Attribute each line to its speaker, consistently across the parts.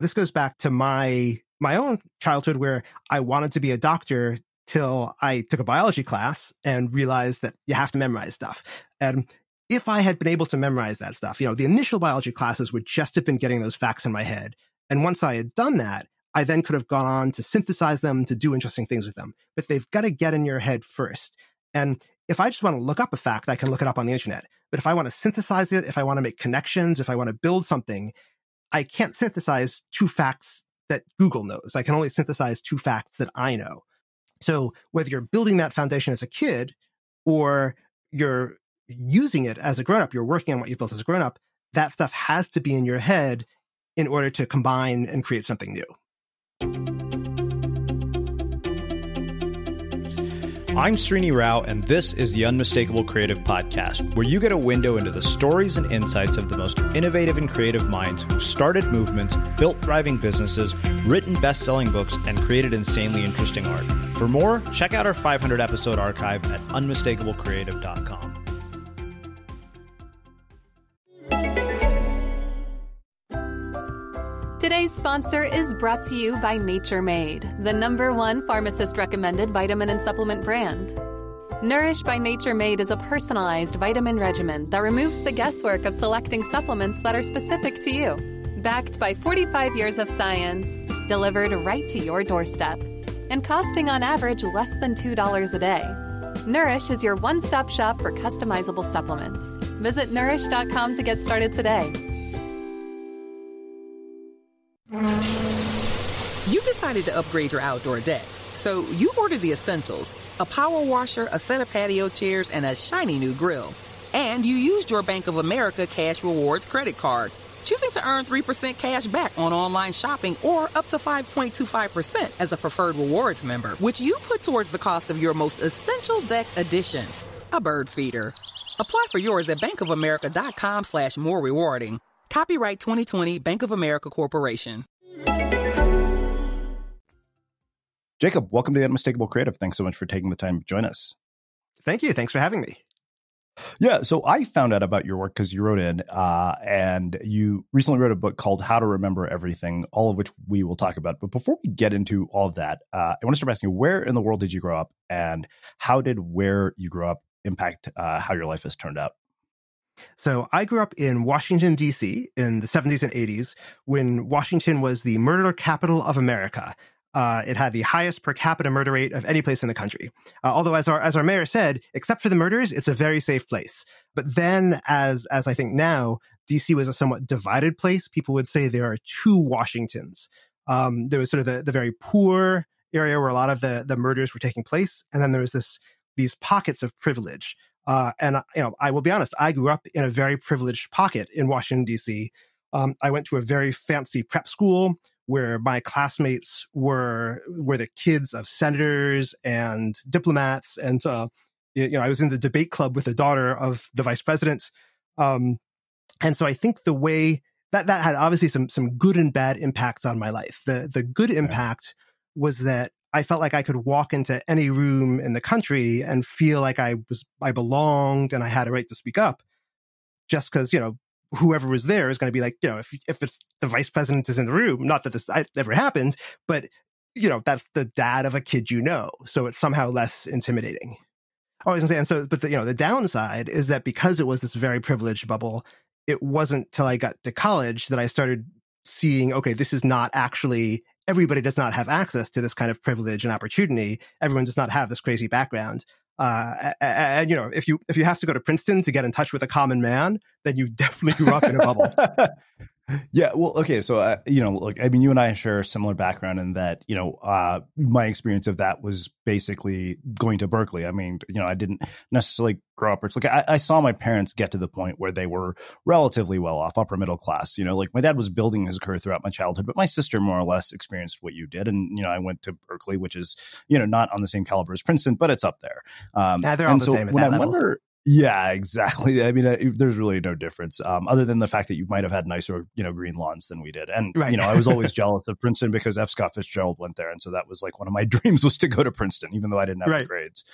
Speaker 1: This goes back to my my own childhood where I wanted to be a doctor till I took a biology class and realized that you have to memorize stuff. And if I had been able to memorize that stuff, you know, the initial biology classes would just have been getting those facts in my head. And once I had done that, I then could have gone on to synthesize them to do interesting things with them. But they've got to get in your head first. And if I just want to look up a fact, I can look it up on the internet. But if I want to synthesize it, if I want to make connections, if I want to build something, I can't synthesize two facts that Google knows. I can only synthesize two facts that I know. So whether you're building that foundation as a kid or you're using it as a grown up, you're working on what you've built as a grown up, that stuff has to be in your head in order to combine and create something new.
Speaker 2: I'm Srini Rao, and this is the Unmistakable Creative Podcast, where you get a window into the stories and insights of the most innovative and creative minds who've started movements, built thriving businesses, written best selling books, and created insanely interesting art. For more, check out our 500 episode archive at unmistakablecreative.com.
Speaker 3: Today's sponsor is brought to you by Nature Made, the number one pharmacist recommended vitamin and supplement brand. Nourish by Nature Made is a personalized vitamin regimen that removes the guesswork of selecting supplements that are specific to you. Backed by 45 years of science, delivered right to your doorstep, and costing on average less than $2 a day. Nourish is your one stop shop for customizable supplements. Visit nourish.com to get started today.
Speaker 4: You decided to upgrade your outdoor deck, so you ordered the essentials a power washer, a set of patio chairs, and a shiny new grill. And you used your Bank of America Cash Rewards credit card, choosing to earn 3% cash back on online shopping or up to 5.25% as a preferred rewards member, which you put towards the cost of your most essential deck addition, a bird feeder. Apply for yours at bankofamerica.com slash more rewarding. Copyright 2020 Bank of America Corporation.
Speaker 5: Jacob, welcome to the Unmistakable Creative. Thanks so much for taking the time to join us.
Speaker 1: Thank you. Thanks for having me.
Speaker 5: Yeah, so I found out about your work because you wrote in, uh, and you recently wrote a book called How to Remember Everything, all of which we will talk about. But before we get into all of that, uh, I want to start by asking you, where in the world did you grow up, and how did where you grew up impact uh, how your life has turned out?
Speaker 1: So I grew up in Washington, D.C. in the 70s and 80s when Washington was the murder capital of America. Uh, it had the highest per capita murder rate of any place in the country. Uh, although, as our as our mayor said, except for the murders, it's a very safe place. But then, as as I think now, DC was a somewhat divided place. People would say there are two Washingtons. Um, there was sort of the, the very poor area where a lot of the the murders were taking place, and then there was this these pockets of privilege. Uh, and you know, I will be honest, I grew up in a very privileged pocket in Washington D.C. Um, I went to a very fancy prep school where my classmates were were the kids of senators and diplomats, and uh, you know I was in the debate club with the daughter of the vice president, um, and so I think the way that that had obviously some some good and bad impacts on my life. The the good impact was that I felt like I could walk into any room in the country and feel like I was I belonged and I had a right to speak up, just because you know whoever was there is going to be like, you know, if if it's the vice president is in the room, not that this ever happened, but you know, that's the dad of a kid you know, so it's somehow less intimidating. Oh, I was going to say, and so, but the, you know, the downside is that because it was this very privileged bubble, it wasn't till I got to college that I started seeing, okay, this is not actually everybody does not have access to this kind of privilege and opportunity. Everyone does not have this crazy background. Uh, and, you know, if you if you have to go to Princeton to get in touch with a common man, then you definitely grew up in a bubble.
Speaker 5: yeah, well, okay, so uh, you know, look, I mean, you and I share a similar background in that, you know, uh, my experience of that was basically going to Berkeley. I mean, you know, I didn't necessarily grow up rich. Like, I, I saw my parents get to the point where they were relatively well off, upper middle class. You know, like my dad was building his career throughout my childhood, but my sister more or less experienced what you did, and you know, I went to Berkeley, which is you know not on the same caliber as Princeton, but it's up there.
Speaker 1: Um, yeah, they're all the so same.
Speaker 5: When I
Speaker 1: level.
Speaker 5: wonder, yeah, exactly. I mean, uh, there's really no difference, um, other than the fact that you might have had nicer, you know, green lawns than we did. And
Speaker 1: Right.
Speaker 5: you know, I was always jealous of Princeton because F. Scott Fitzgerald went there, and so that was like one of my dreams was to go to Princeton, even though I didn't have the grades.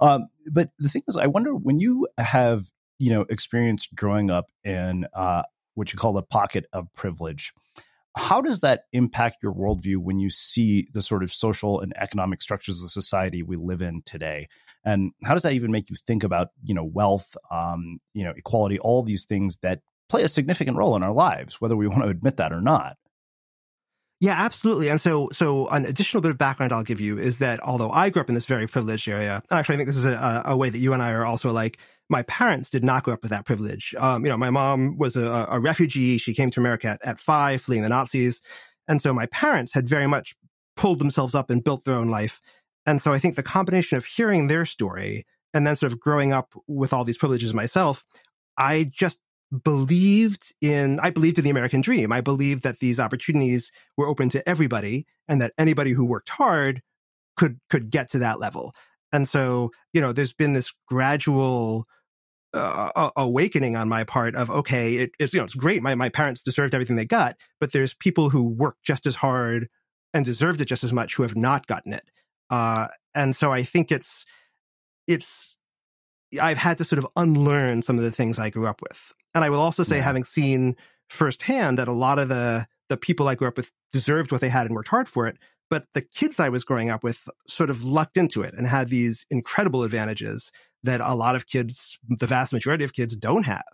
Speaker 5: Um, but the thing is, I wonder when you have, you know, experienced growing up in uh, what you call a pocket of privilege. how does that impact your worldview when you see the sort of social and economic structures of society we live in today? And how does that even make you think about, you know, wealth, um, you know, equality, all these things that play a significant role in our lives, whether we want to admit that or not?
Speaker 1: Yeah, absolutely. And so, so an additional bit of background I'll give you is that although I grew up in this very privileged area, actually, I think this is a, a way that you and I are also like, my parents did not grow up with that privilege. Um, you know, my mom was a, a refugee. She came to America at, at five, fleeing the Nazis. And so my parents had very much pulled themselves up and built their own life. And so I think the combination of hearing their story and then sort of growing up with all these privileges myself, I just believed in, I believed in the American dream. I believed that these opportunities were open to everybody and that anybody who worked hard could, could get to that level. And so, you know, there's been this gradual uh, awakening on my part of, okay, it, it's, you know, it's great. My, my parents deserved everything they got, but there's people who work just as hard and deserved it just as much who have not gotten it. Uh, and so I think it's, it's, I've had to sort of unlearn some of the things I grew up with. And I will also say, yeah. having seen firsthand that a lot of the, the people I grew up with deserved what they had and worked hard for it, but the kids I was growing up with sort of lucked into it and had these incredible advantages that a lot of kids, the vast majority of kids, don't have.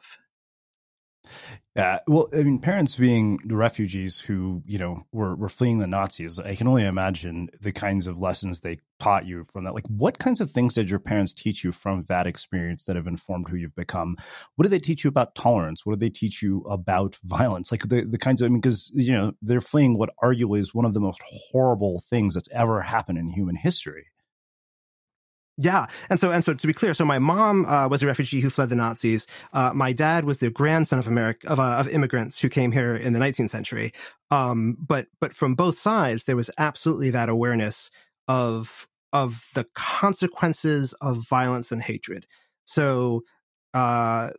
Speaker 5: Yeah, well, I mean, parents being the refugees who you know were were fleeing the Nazis, I can only imagine the kinds of lessons they taught you from that. Like, what kinds of things did your parents teach you from that experience that have informed who you've become? What did they teach you about tolerance? What did they teach you about violence? Like the the kinds of I mean, because you know they're fleeing what arguably is one of the most horrible things that's ever happened in human history.
Speaker 1: Yeah, and so and so to be clear, so my mom uh, was a refugee who fled the Nazis. Uh, my dad was the grandson of America of, uh, of immigrants who came here in the 19th century. Um, but but from both sides, there was absolutely that awareness of of the consequences of violence and hatred. So, uh,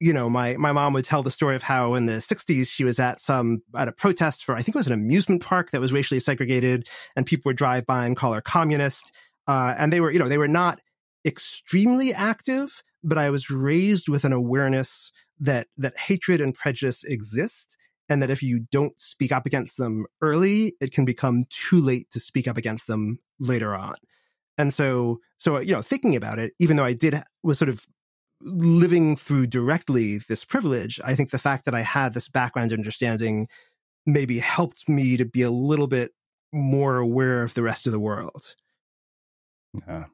Speaker 1: you know, my my mom would tell the story of how in the 60s she was at some at a protest for I think it was an amusement park that was racially segregated, and people would drive by and call her communist uh, and they were, you know, they were not extremely active, but I was raised with an awareness that, that hatred and prejudice exist. And that if you don't speak up against them early, it can become too late to speak up against them later on. And so, so, you know, thinking about it, even though I did, was sort of living through directly this privilege, I think the fact that I had this background understanding maybe helped me to be a little bit more aware of the rest of the world.
Speaker 5: Yeah.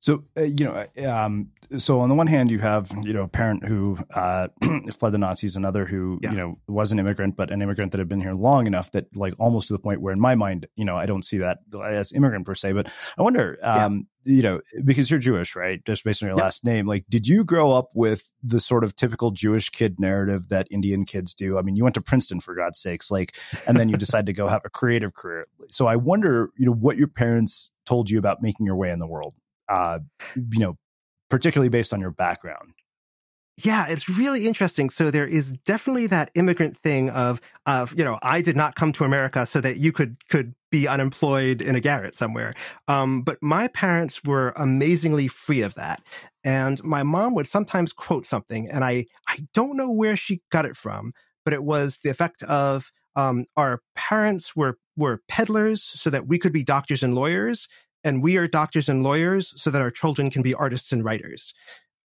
Speaker 5: So uh, you know, um, so on the one hand, you have you know a parent who uh, fled the Nazis, another who yeah. you know was an immigrant, but an immigrant that had been here long enough that like almost to the point where, in my mind, you know, I don't see that as immigrant per se. But I wonder, um, yeah. you know, because you're Jewish, right? Just based on your yeah. last name, like, did you grow up with the sort of typical Jewish kid narrative that Indian kids do? I mean, you went to Princeton for God's sakes, like, and then you decide to go have a creative career. So I wonder, you know, what your parents told you about making your way in the world uh, you know, particularly based on your background.
Speaker 1: Yeah, it's really interesting. So there is definitely that immigrant thing of, of, you know, I did not come to America so that you could, could be unemployed in a garret somewhere. Um, but my parents were amazingly free of that. And my mom would sometimes quote something and I, I don't know where she got it from, but it was the effect of, um, our parents were, were peddlers so that we could be doctors and lawyers and we are doctors and lawyers so that our children can be artists and writers.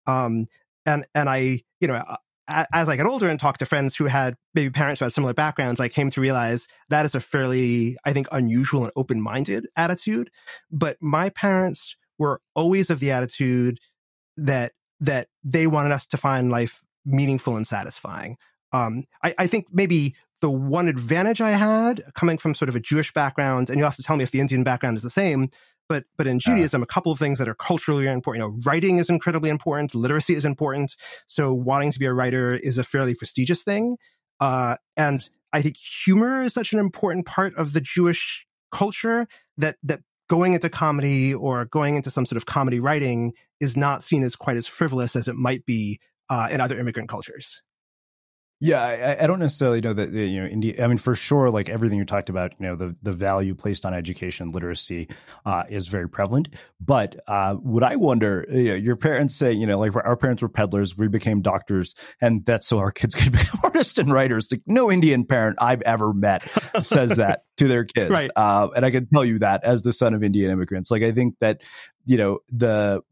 Speaker 1: Um, and and I, you know, as I got older and talked to friends who had maybe parents who had similar backgrounds, I came to realize that is a fairly, I think, unusual and open minded attitude. But my parents were always of the attitude that that they wanted us to find life meaningful and satisfying. Um, I, I think maybe the one advantage I had coming from sort of a Jewish background, and you'll have to tell me if the Indian background is the same, but but in Judaism, uh, a couple of things that are culturally important. You know, writing is incredibly important. Literacy is important. So wanting to be a writer is a fairly prestigious thing. Uh, and I think humor is such an important part of the Jewish culture that that going into comedy or going into some sort of comedy writing is not seen as quite as frivolous as it might be uh, in other immigrant cultures.
Speaker 5: Yeah, I, I, don't necessarily know that you know India. I mean, for sure, like everything you talked about, you know, the the value placed on education, literacy, uh, is very prevalent. But uh, what I wonder, you know, your parents say, you know, like our parents were peddlers, we became doctors, and that's so our kids could become artists and writers. Like, no Indian parent I've ever met says that to their kids,
Speaker 1: right?
Speaker 5: Uh, and I can tell you that as the son of Indian immigrants. Like, I think that you know the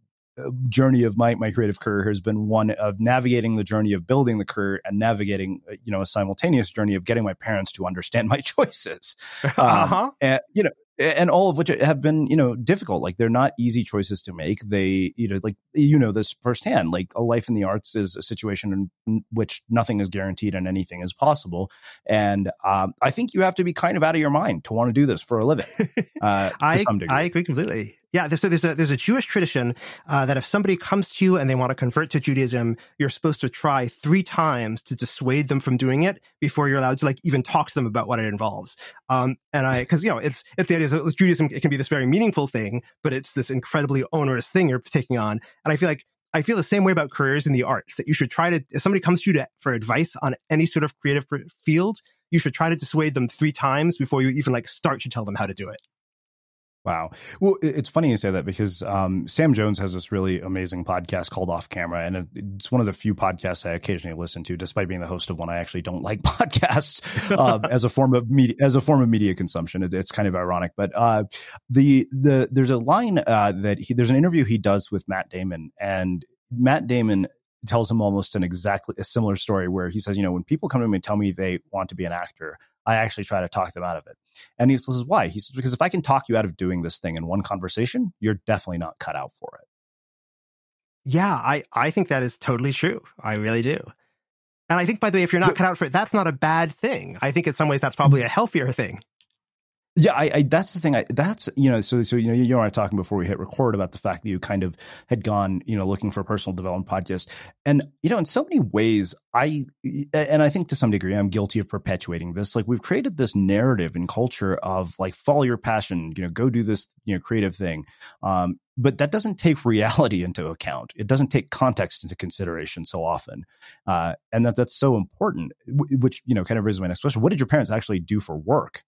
Speaker 5: journey of my my creative career has been one of navigating the journey of building the career and navigating uh, you know a simultaneous journey of getting my parents to understand my choices. Um, uh-huh. and you know and all of which have been you know difficult. Like they're not easy choices to make. They you know like you know this firsthand. Like a life in the arts is a situation in which nothing is guaranteed and anything is possible. And um, i think you have to be kind of out of your mind to want to do this for a living uh,
Speaker 1: I, I agree completely yeah, so there's a there's a Jewish tradition uh, that if somebody comes to you and they want to convert to Judaism, you're supposed to try three times to dissuade them from doing it before you're allowed to like even talk to them about what it involves. Um, and I, because you know, it's it's the idea that Judaism it can be this very meaningful thing, but it's this incredibly onerous thing you're taking on. And I feel like I feel the same way about careers in the arts that you should try to if somebody comes to you to, for advice on any sort of creative field, you should try to dissuade them three times before you even like start to tell them how to do it.
Speaker 5: Wow. Well, it's funny you say that because um, Sam Jones has this really amazing podcast called Off Camera, and it's one of the few podcasts I occasionally listen to, despite being the host of one. I actually don't like podcasts uh, as a form of media as a form of media consumption. It, it's kind of ironic, but uh, the the there's a line uh, that he, there's an interview he does with Matt Damon, and Matt Damon tells him almost an exactly a similar story where he says, you know, when people come to me and tell me they want to be an actor, I actually try to talk them out of it. And he says, why? He says, because if I can talk you out of doing this thing in one conversation, you're definitely not cut out for it.
Speaker 1: Yeah, I, I think that is totally true. I really do. And I think, by the way, if you're not so, cut out for it, that's not a bad thing. I think in some ways that's mm-hmm. probably a healthier thing.
Speaker 5: Yeah, I, I, that's the thing. I, that's you know, so so you know, you and I were talking before we hit record about the fact that you kind of had gone, you know, looking for a personal development podcast, and you know, in so many ways, I and I think to some degree, I'm guilty of perpetuating this. Like we've created this narrative and culture of like follow your passion, you know, go do this, you know, creative thing, um, but that doesn't take reality into account. It doesn't take context into consideration so often, uh, and that that's so important. Which you know, kind of raises my next question: What did your parents actually do for work?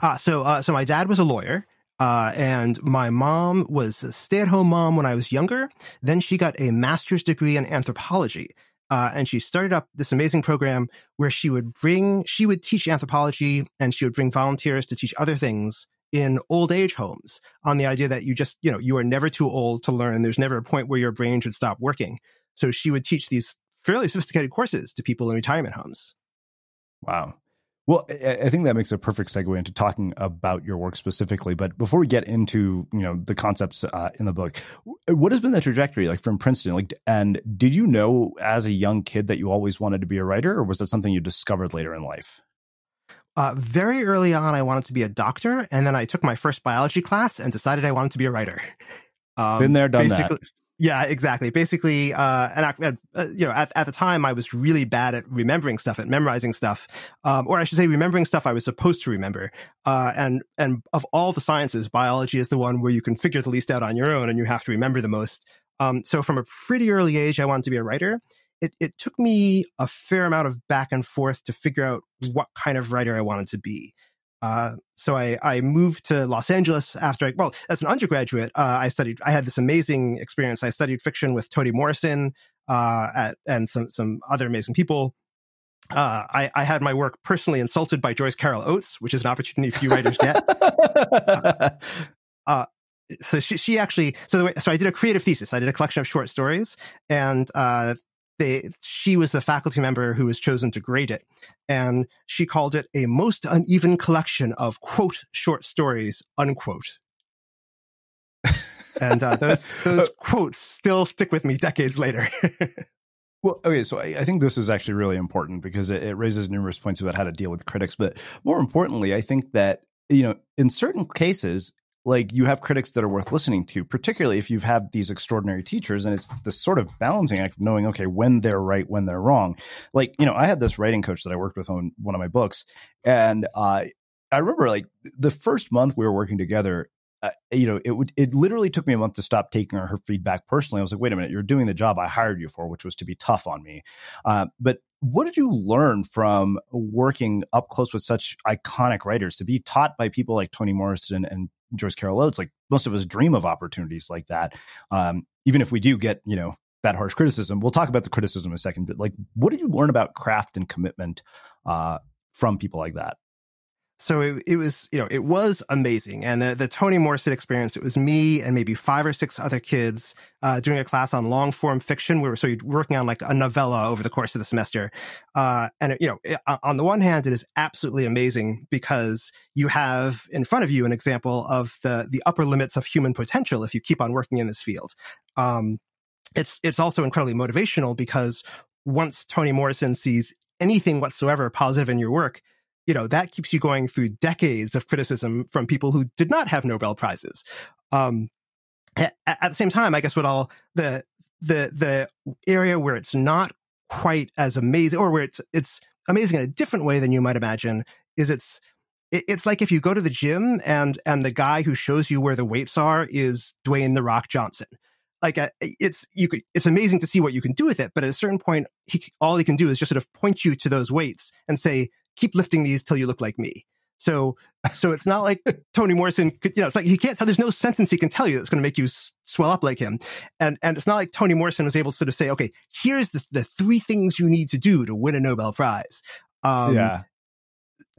Speaker 1: Uh, so, uh, so my dad was a lawyer. Uh, and my mom was a stay at home mom when I was younger. Then she got a master's degree in anthropology. Uh, and she started up this amazing program where she would bring, she would teach anthropology and she would bring volunteers to teach other things in old age homes on the idea that you just, you know, you are never too old to learn. There's never a point where your brain should stop working. So she would teach these fairly sophisticated courses to people in retirement homes.
Speaker 5: Wow. Well, I think that makes a perfect segue into talking about your work specifically. But before we get into you know the concepts uh, in the book, what has been the trajectory like from Princeton? Like, and did you know as a young kid that you always wanted to be a writer, or was that something you discovered later in life?
Speaker 1: Uh, very early on, I wanted to be a doctor, and then I took my first biology class and decided I wanted to be a writer.
Speaker 5: Um, Been there, done that.
Speaker 1: Yeah, exactly. Basically, uh, and I, uh, you know, at, at the time, I was really bad at remembering stuff, at memorizing stuff, um, or I should say, remembering stuff I was supposed to remember. Uh, and and of all the sciences, biology is the one where you can figure the least out on your own, and you have to remember the most. Um, so from a pretty early age, I wanted to be a writer. It it took me a fair amount of back and forth to figure out what kind of writer I wanted to be. Uh, so I, I moved to Los Angeles after, I, well, as an undergraduate, uh, I studied, I had this amazing experience. I studied fiction with Toni Morrison, uh, at, and some, some other amazing people. Uh, I, I had my work personally insulted by Joyce Carol Oates, which is an opportunity few writers get. uh, so she, she actually, so the way, so I did a creative thesis. I did a collection of short stories and, uh, they, she was the faculty member who was chosen to grade it. And she called it a most uneven collection of quote short stories, unquote. and uh, those those quotes still stick with me decades later.
Speaker 5: Well, okay, so I, I, think this is actually really important because it, it, raises numerous points about how to deal with critics. But more importantly, I think that you know, in certain cases, like you have critics that are worth listening to, particularly if you've had these extraordinary teachers. And it's this sort of balancing act of knowing, okay, when they're right, when they're wrong. Like, you know, I had this writing coach that I worked with on one of my books. And uh, I remember like the first month we were working together, uh, you know, it would it literally took me a month to stop taking her, her, feedback personally. I was like, wait a minute, you're doing the job I hired you for, which was to be tough on me. Uh, but what did you learn from working up close with such iconic writers to be taught by people like Toni Morrison and Joyce Carol Oates? Like most of us dream of opportunities like that. Um, even if we do get, you know, that harsh criticism, we'll talk about the criticism in a second. But like, what did you learn about craft and commitment uh, from people like that?
Speaker 1: So it, it was, you know, it was amazing. And the, the Toni Morrison experience, it was me and maybe five or six other kids uh, doing a class on long form fiction. We were so you're working on like a novella over the course of the semester. Uh, and, you know, it, on the one hand, it is absolutely amazing because you have in front of you an example of the, the upper limits of human potential if you keep on working in this field. Um, it's, it's also incredibly motivational because once Toni Morrison sees anything whatsoever positive in your work, you know, that keeps you going through decades of criticism from people who did not have Nobel prizes. Um, at, at, the same time, I guess what all the, the, the area where it's not quite as amazing or where it's, it's amazing in a different way than you might imagine is it's, it's like if you go to the gym and, and the guy who shows you where the weights are is Dwayne the Rock Johnson like a, uh, it's you could, it's amazing to see what you can do with it but at a certain point he all he can do is just sort of point you to those weights and say keep lifting these till you look like me. So, so it's not like Toni Morrison could, you know, it's like he can't tell, there's no sentence he can tell you that's going to make you s- swell up like him. And, and it's not like Toni Morrison was able to sort of say, okay, here's the, the three things you need to do to win a Nobel Prize.
Speaker 5: Um, yeah.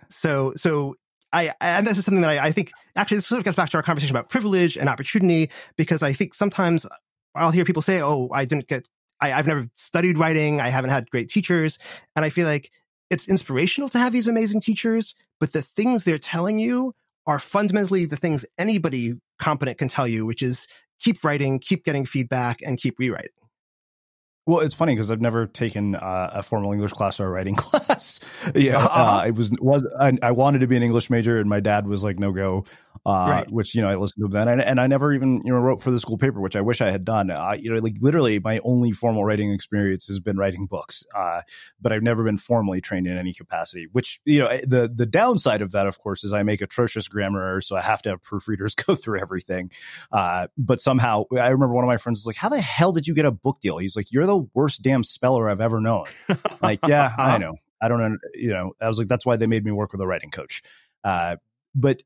Speaker 1: So, so I, and this is something that I, I think actually this sort of gets back to our conversation about privilege and opportunity, because I think sometimes I'll hear people say, oh, I didn't get, I, I've never studied writing. I haven't had great teachers. And I feel like it's inspirational to have these amazing teachers, but the things they're telling you are fundamentally the things anybody competent can tell you, which is keep writing, keep getting feedback, and keep rewriting.
Speaker 5: Well, it's funny because I've never taken uh, a formal English class or a writing class. yeah, uh-huh. uh, it was was I, I, wanted to be an English major, and my dad was like, "No go," uh, right. which you know I listened to then, and, and, I never even you know wrote for the school paper, which I wish I had done. Uh, you know, like literally, my only formal writing experience has been writing books, uh, but I've never been formally trained in any capacity. Which you know, the the downside of that, of course, is I make atrocious grammar errors, so I have to have proofreaders go through everything. Uh, but somehow, I remember one of my friends was like, "How the hell did you get a book deal?" He's like, "You're the worst damn speller I've ever known." like, yeah, I know. I don't know. You know, I was like, that's why they made me work with a writing coach. Uh, but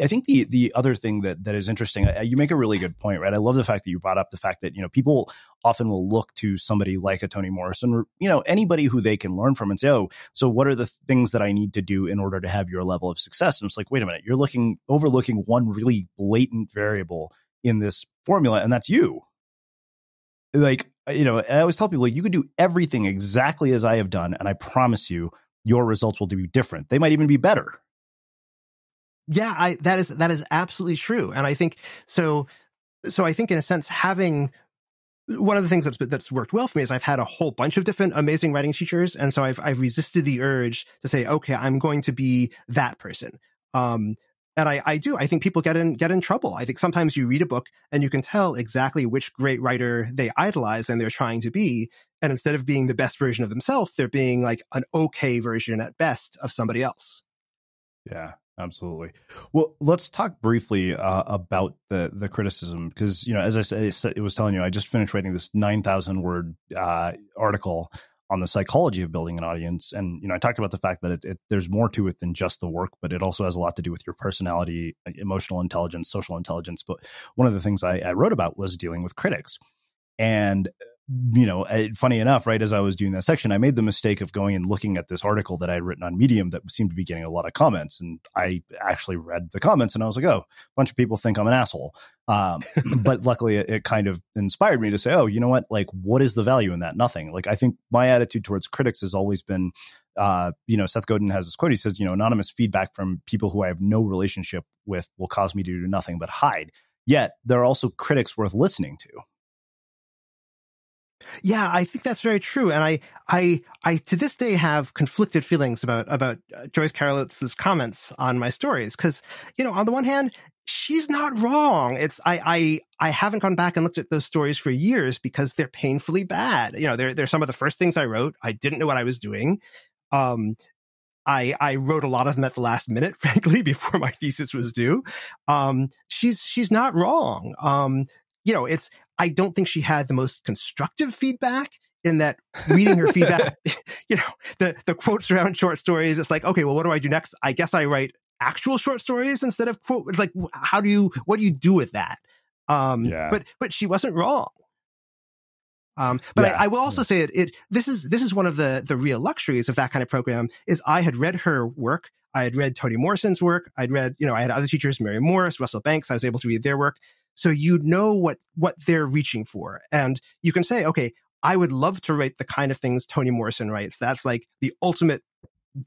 Speaker 5: I think the the other thing that that is interesting, uh, you make a really good point, right? I love the fact that you brought up the fact that you know people often will look to somebody like a Toni Morrison, or you know anybody who they can learn from, and say, "Oh, so what are the things that I need to do in order to have your level of success?" And it's like, wait a minute, you're looking overlooking one really blatant variable in this formula, and that's you. Like you know, I always tell people, you could do everything exactly as I have done, and I promise you, your results will be different. They might even be better
Speaker 1: yeah, I, that is, that is absolutely true. And I think so, so I think in a sense, having one of the things that's that's worked well for me is I've had a whole bunch of different amazing writing teachers, and so I've I've resisted the urge to say, okay, I'm going to be that person. Um, and I, I do. I think people get in get in trouble. I think sometimes you read a book and you can tell exactly which great writer they idolize and they're trying to be. And instead of being the best version of themselves, they're being like an okay version at best of somebody else.
Speaker 5: Yeah, absolutely. Well, let's talk briefly uh, about the the criticism because you know, as I said, it was telling you, I just finished writing this nine thousand word uh, article on the psychology of building an audience, and you know, I talked about the fact that it, it, there's more to it than just the work, but it also has a lot to do with your personality, emotional intelligence, social intelligence. But one of the things I, I wrote about was dealing with critics. And you know, funny enough, right as I was doing that section, I made the mistake of going and looking at this article that I had written on Medium that seemed to be getting a lot of comments. And I actually read the comments and I was like, oh, a bunch of people think I'm an asshole. Um, but luckily, it, it, kind of inspired me to say, oh, you know what? Like, what is the value in that? Nothing. Like, I think my attitude towards critics has always been, uh, you know, Seth Godin has this quote. He says, you know, anonymous feedback from people who I have no relationship with will cause me to do nothing but hide. Yet there are also critics worth listening to
Speaker 1: yeah, I think that's very true, and I, I, I to this day have conflicted feelings about about uh, Joyce Carol Oates's comments on my stories because you know, on the one hand, she's not wrong. It's I, I, I haven't gone back and looked at those stories for years because they're painfully bad. You know, they're they're some of the first things I wrote. I didn't know what I was doing. Um, I, I wrote a lot of them at the last minute, frankly, before my thesis was due. Um, she's, she's not wrong. Um, you know, it's, I don't think she had the most constructive feedback in that reading her feedback, you know, the, the quotes around short stories. It's like, okay, well, what do I do next? I guess I write actual short stories instead of quote. It's like, how do you, what do you do with that? Um, yeah. but, but she wasn't wrong. Um, but yeah. I, I, will also say it, it, this is, this is one of the, the real luxuries of that kind of program is I had read her work. I had read Toni Morrison's work. I'd read, you know, I had other teachers, Mary Morris, Russell Banks. I was able to read their work. So you know what, what they're reaching for. And you can say, okay, I would love to write the kind of things Toni Morrison writes. That's like the ultimate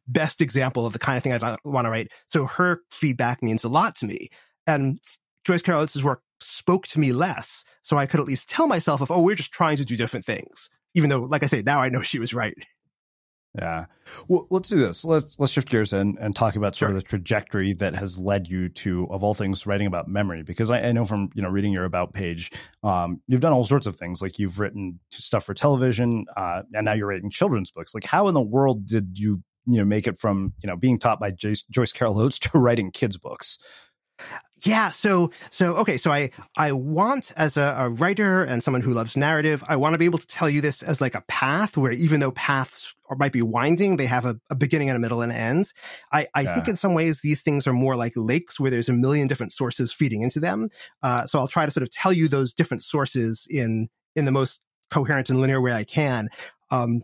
Speaker 1: best example of the kind of thing I want to write. So her feedback means a lot to me. And Joyce Carol Oates' work spoke to me less. So I could at least tell myself of, oh, we're just trying to do different things. Even though, like I say, now I know she was right.
Speaker 5: Yeah. Well, let's do this. Let's let's shift gears and, and talk about sort sure. of the trajectory that has led you to, of all things, writing about memory. Because I, I know from you know reading your about page, um, you've done all sorts of things. Like you've written stuff for television, uh, and now you're writing children's books. Like how in the world did you you know make it from you know being taught by Joyce, Joyce Carol Oates to writing kids books?
Speaker 1: Yeah. So, so, okay. So I, I want as a, a, writer and someone who loves narrative, I want to be able to tell you this as like a path where even though paths are, might be winding, they have a, a, beginning and a middle and an end. I, I yeah. think in some ways these things are more like lakes where there's a million different sources feeding into them. Uh, so I'll try to sort of tell you those different sources in, in the most coherent and linear way I can. Um,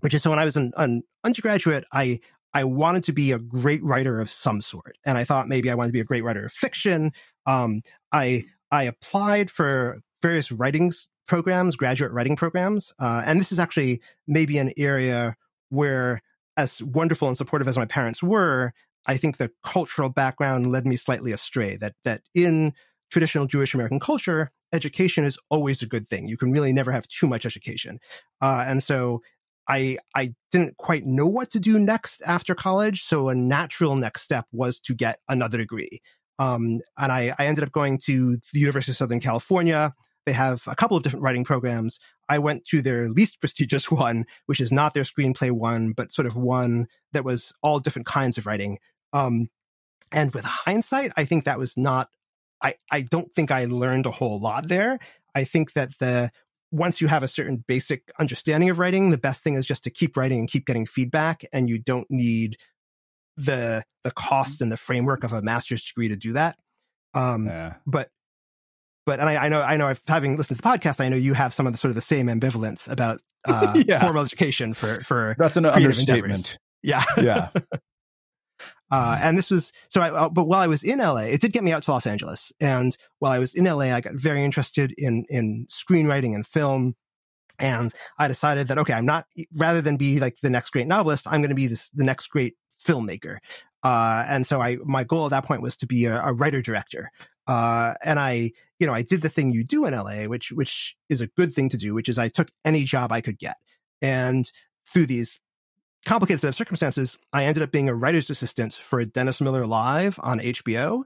Speaker 1: which is so when I was an, an undergraduate, I, I wanted to be a great writer of some sort. And I thought maybe I wanted to be a great writer of fiction. Um, I, I applied for various writing programs, graduate writing programs. Uh, and this is actually maybe an area where as wonderful and supportive as my parents were, I think the cultural background led me slightly astray that, that in traditional Jewish American culture, education is always a good thing. You can really never have too much education. Uh, and so I I didn't quite know what to do next after college, so a natural next step was to get another degree. Um, and I, I ended up going to the University of Southern California. They have a couple of different writing programs. I went to their least prestigious one, which is not their screenplay one, but sort of one that was all different kinds of writing. Um, and with hindsight, I think that was not. I I don't think I learned a whole lot there. I think that the once you have a certain basic understanding of writing, the best thing is just to keep writing and keep getting feedback. And you don't need the the cost and the framework of a master's degree to do that. Um, yeah. But but and I, I know I know I've having listened to the podcast, I know you have some of the sort of the same ambivalence about uh, yeah. formal education for for
Speaker 5: that's an understatement. Endeavors.
Speaker 1: Yeah,
Speaker 5: yeah.
Speaker 1: Uh, and this was so. I, uh, but while I was in LA, it did get me out to Los Angeles. And while I was in LA, I got very interested in in screenwriting and film. And I decided that okay, I'm not rather than be like the next great novelist, I'm going to be this, the next great filmmaker. Uh, and so I my goal at that point was to be a, a writer director. Uh, and I, you know, I did the thing you do in LA, which which is a good thing to do, which is I took any job I could get. And through these complicated set of circumstances, I ended up being a writer's assistant for a Dennis Miller Live on HBO.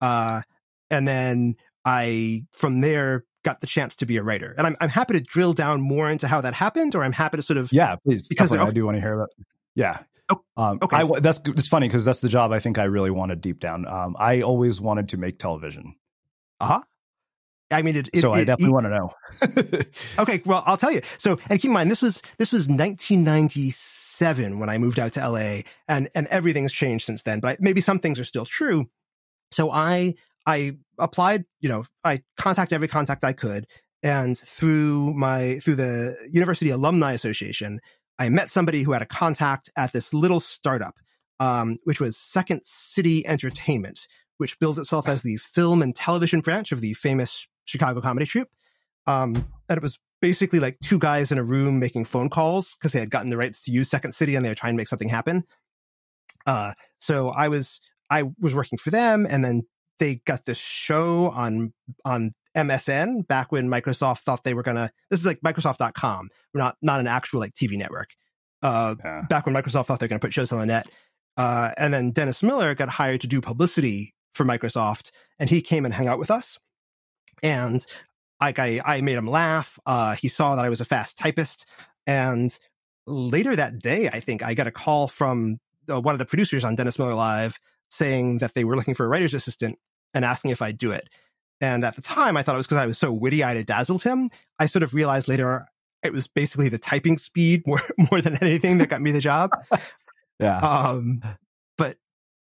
Speaker 1: Uh, and then I, from there, got the chance to be a writer. And I'm, I'm happy to drill down more into how that happened, or I'm happy to sort of.
Speaker 5: Yeah, please. Because I do want to hear about Yeah.
Speaker 1: Oh, um, okay.
Speaker 5: I, that's it's funny because that's the job I think I really wanted deep down. Um, I always wanted to make television.
Speaker 1: Uh huh. I mean, it, it,
Speaker 5: so I
Speaker 1: it,
Speaker 5: definitely want to know.
Speaker 1: okay, well, I'll tell you. So, and keep in mind, this was this was 1997 when I moved out to LA, and and everything's changed since then. But maybe some things are still true. So I I applied. You know, I contacted every contact I could, and through my through the University Alumni Association, I met somebody who had a contact at this little startup, um, which was Second City Entertainment which billed itself as the film and television branch of the famous Chicago comedy troupe. Um, and it was basically like two guys in a room making phone calls because they had gotten the rights to use Second City and they were trying to make something happen. Uh, so I was I was working for them, and then they got this show on on MSN back when Microsoft thought they were gonna. This is like Microsoft.com, not not an actual like TV network. Uh, yeah. Back when Microsoft thought they're gonna put shows on the net, uh, and then Dennis Miller got hired to do publicity for Microsoft, and he came and hung out with us. And like I, I made him laugh. Uh, he saw that I was a fast typist. And later that day, I think I got a call from uh, one of the producers on Dennis Miller Live saying that they were looking for a writer's assistant and asking if I'd do it. And at the time, I thought it was because I was so witty I'd dazzled him. I sort of realized later it was basically the typing speed more more than anything that got me the job.
Speaker 5: yeah.
Speaker 1: Um, but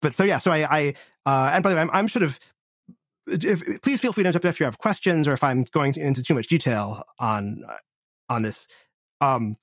Speaker 1: but so yeah, so I, I uh, and by the way, I'm, I'm sort of. If, please feel free to interrupt if you have questions or if I'm going to, into too much detail on on this. Um,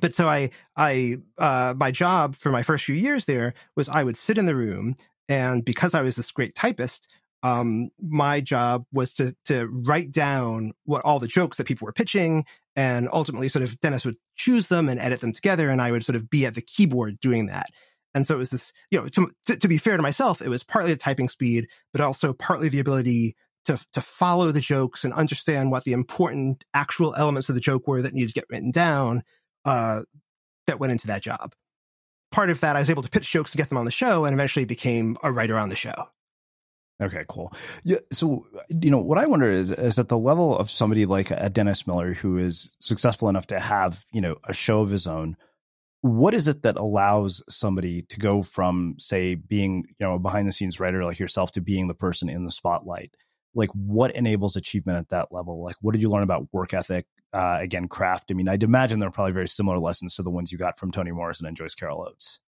Speaker 1: but so I, I, uh, my job for my first few years there was I would sit in the room, and because I was this great typist, um, my job was to to write down what all the jokes that people were pitching, and ultimately, sort of Dennis would choose them and edit them together, and I would sort of be at the keyboard doing that. And so it was this, you know, to, to, to be fair to myself, it was partly the typing speed, but also partly the ability to to follow the jokes and understand what the important actual elements of the joke were that needed to get written down uh, that went into that job. Part of that, I was able to pitch jokes and get them on the show, and eventually became a writer on the show.
Speaker 5: Okay, cool. Yeah, so you know what I wonder is is at the level of somebody like a Dennis Miller who is successful enough to have you know a show of his own. What is it that allows somebody to go from say being you know a behind the scenes writer like yourself to being the person in the spotlight? Like what enables achievement at that level? Like what did you learn about work ethic? Uh, again, craft. I mean, I'd imagine there are probably very similar lessons to the ones you got from Toni Morrison and Joyce Carol Oates.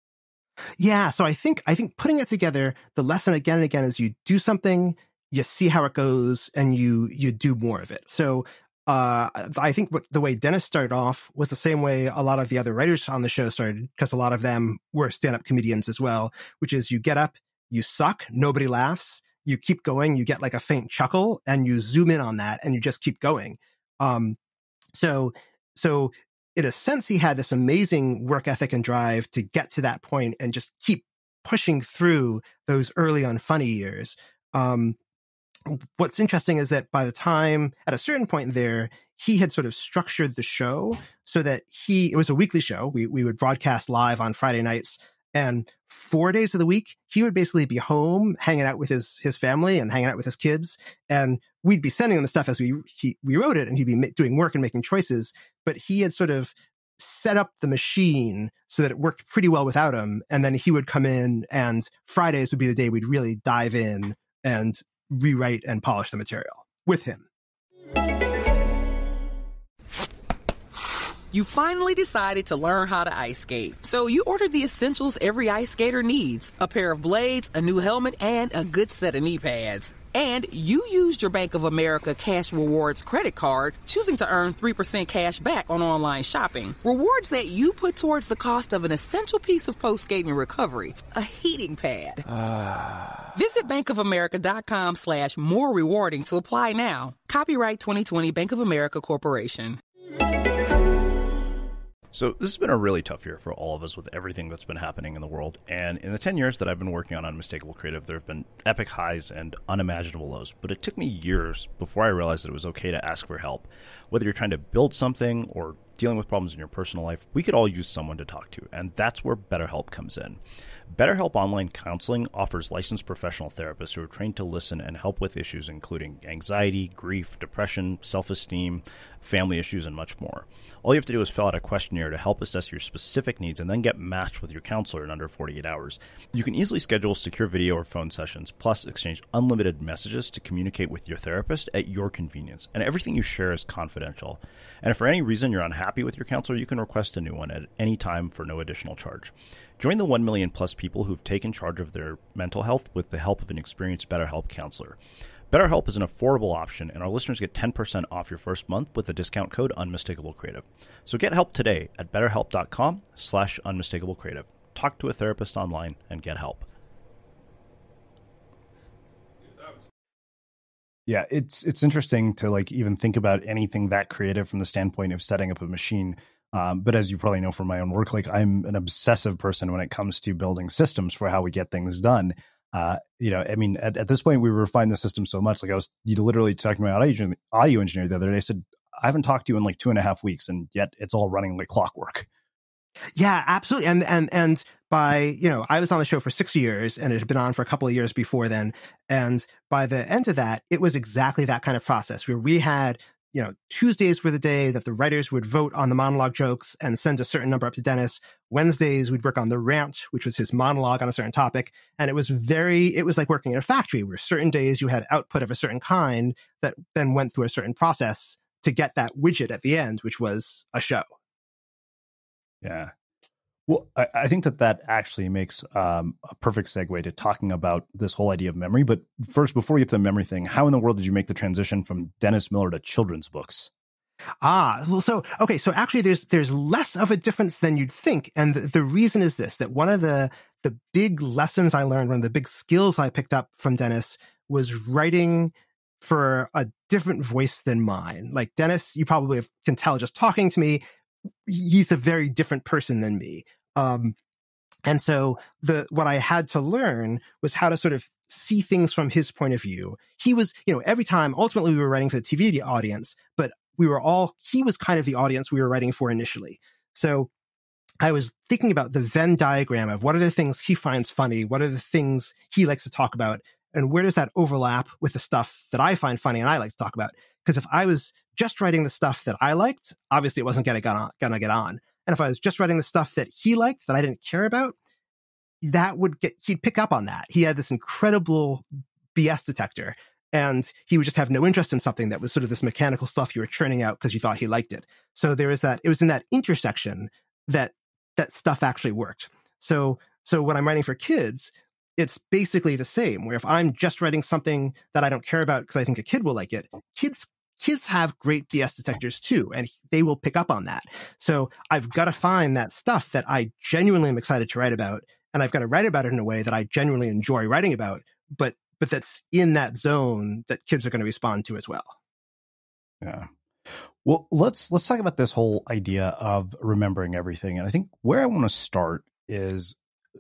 Speaker 1: Yeah, so I think I think putting it together, the lesson again and again is you do something, you see how it goes, and you you do more of it. So uh, I think the way Dennis started off was the same way a lot of the other writers on the show started, because a lot of them were stand-up comedians as well. Which is you get up, you suck, nobody laughs, you keep going, you get like a faint chuckle, and you zoom in on that, and you just keep going. Um, so so in a sense, he had this amazing work ethic and drive to get to that point and just keep pushing through those early on funny years. Um, what's interesting is that by the time, at a certain point there, he had sort of structured the show so that he, it was a weekly show. We, we would broadcast live on Friday nights and four days of the week, he would basically be home hanging out with his, his family and hanging out with his kids. And we'd be sending him the stuff as we, he, we wrote it and he'd be doing work and making choices. But he had sort of set up the machine so that it worked pretty well without him. And then he would come in and Fridays would be the day we'd really dive in and rewrite and polish the material with him.
Speaker 4: You finally decided to learn how to ice skate. So you ordered the essentials every ice skater needs a pair of blades, a new helmet, and a good set of knee pads. And you used your Bank of America Cash Rewards credit card, choosing to earn 3% cash back on online shopping. Rewards that you put towards the cost of an essential piece of post skating recovery, a heating pad. Uh... Visit bankofamerica.com slash more rewarding to apply now. Copyright 2020 Bank of America Corporation.
Speaker 2: So this has been a really tough year for all of us with everything that's been happening in the world. And in the 10 years that I've been working on Unmistakable Creative, there have been epic highs and unimaginable lows. But it took me years before I realized that it was okay to ask for help. Whether you're trying to build something or dealing with problems in your personal life, we could all use someone to talk to. And that's where BetterHelp comes in. BetterHelp Online Counseling offers licensed professional therapists who are trained to listen and help with issues including anxiety, grief, depression, self esteem, family issues, and much more. All you have to do is fill out a questionnaire to help assess your specific needs and then get matched with your counselor in under 48 hours. You can easily schedule secure video or phone sessions, plus exchange unlimited messages to communicate with your therapist at your convenience. And everything you share is confidential. And if for any reason you're unhappy with your counselor, you can request a new one at any time for no additional charge. Join the 1 million plus people who've taken charge of their mental health with the help of an experienced BetterHelp counselor. BetterHelp is an affordable option, and our listeners get 10% off your first month with the discount code UnmistakableCreative. So get help today at betterhelp.com slash unmistakablecreative. Talk to a therapist online and get help.
Speaker 5: Yeah, it's it's interesting to like even think about anything that creative from the standpoint of setting up a machine um, but as you probably know from my own work, like I'm an obsessive person when it comes to building systems for how we get things done. Uh, you know, I mean, at, at this point, we refine the system so much. Like I was you literally talking to my audio, audio engineer the other day. I said, I haven't talked to you in like two and a half weeks, and yet it's all running like clockwork.
Speaker 1: Yeah, absolutely. And and and by you know, I was on the show for six years, and it had been on for a couple of years before then. And by the end of that, it was exactly that kind of process where we had you know, Tuesdays were the day that the writers would vote on the monologue jokes and send a certain number up to Dennis. Wednesdays we'd work on the rant, which was his monologue on a certain topic. And it was very, it was like working in a factory where certain days you had output of a certain kind that then went through a certain process to get that widget at the end, which was a show.
Speaker 5: Yeah. Well, I, I, think that that actually makes um, a perfect segue to talking about this whole idea of memory. But first, before we get to the memory thing, how in the world did you make the transition from Dennis Miller to children's books?
Speaker 1: Ah, well, so okay, so actually, there's there's less of a difference than you'd think, and the, the reason is this: that one of the the big lessons I learned, one of the big skills I picked up from Dennis was writing for a different voice than mine. Like Dennis, you probably can tell just talking to me, he's a very different person than me. Um, and so the what I had to learn was how to sort of see things from his point of view. He was, you know, every time ultimately we were writing for the TV audience, but we were all he was kind of the audience we were writing for initially. So I was thinking about the Venn diagram of what are the things he finds funny, what are the things he likes to talk about, and where does that overlap with the stuff that I find funny and I like to talk about? Because if I was just writing the stuff that I liked, obviously it wasn't gonna get on, gonna get on. And if I was just writing the stuff that he liked that I didn't care about, that would get, he'd pick up on that. He had this incredible BS detector and he would just have no interest in something that was sort of this mechanical stuff you were churning out because you thought he liked it. So there was that, it was in that intersection that, that stuff actually worked. So, so when I'm writing for kids, it's basically the same where if I'm just writing something that I don't care about because I think a kid will like it, kids kids have great BS detectors too, and they will pick up on that. So I've got to find that stuff that I genuinely am excited to write about, and I've got to write about it in a way that I genuinely enjoy writing about, but but that's in that zone that kids are going to respond to as well.
Speaker 5: Yeah. Well, let's let's talk about this whole idea of remembering everything. And I think where I want to start is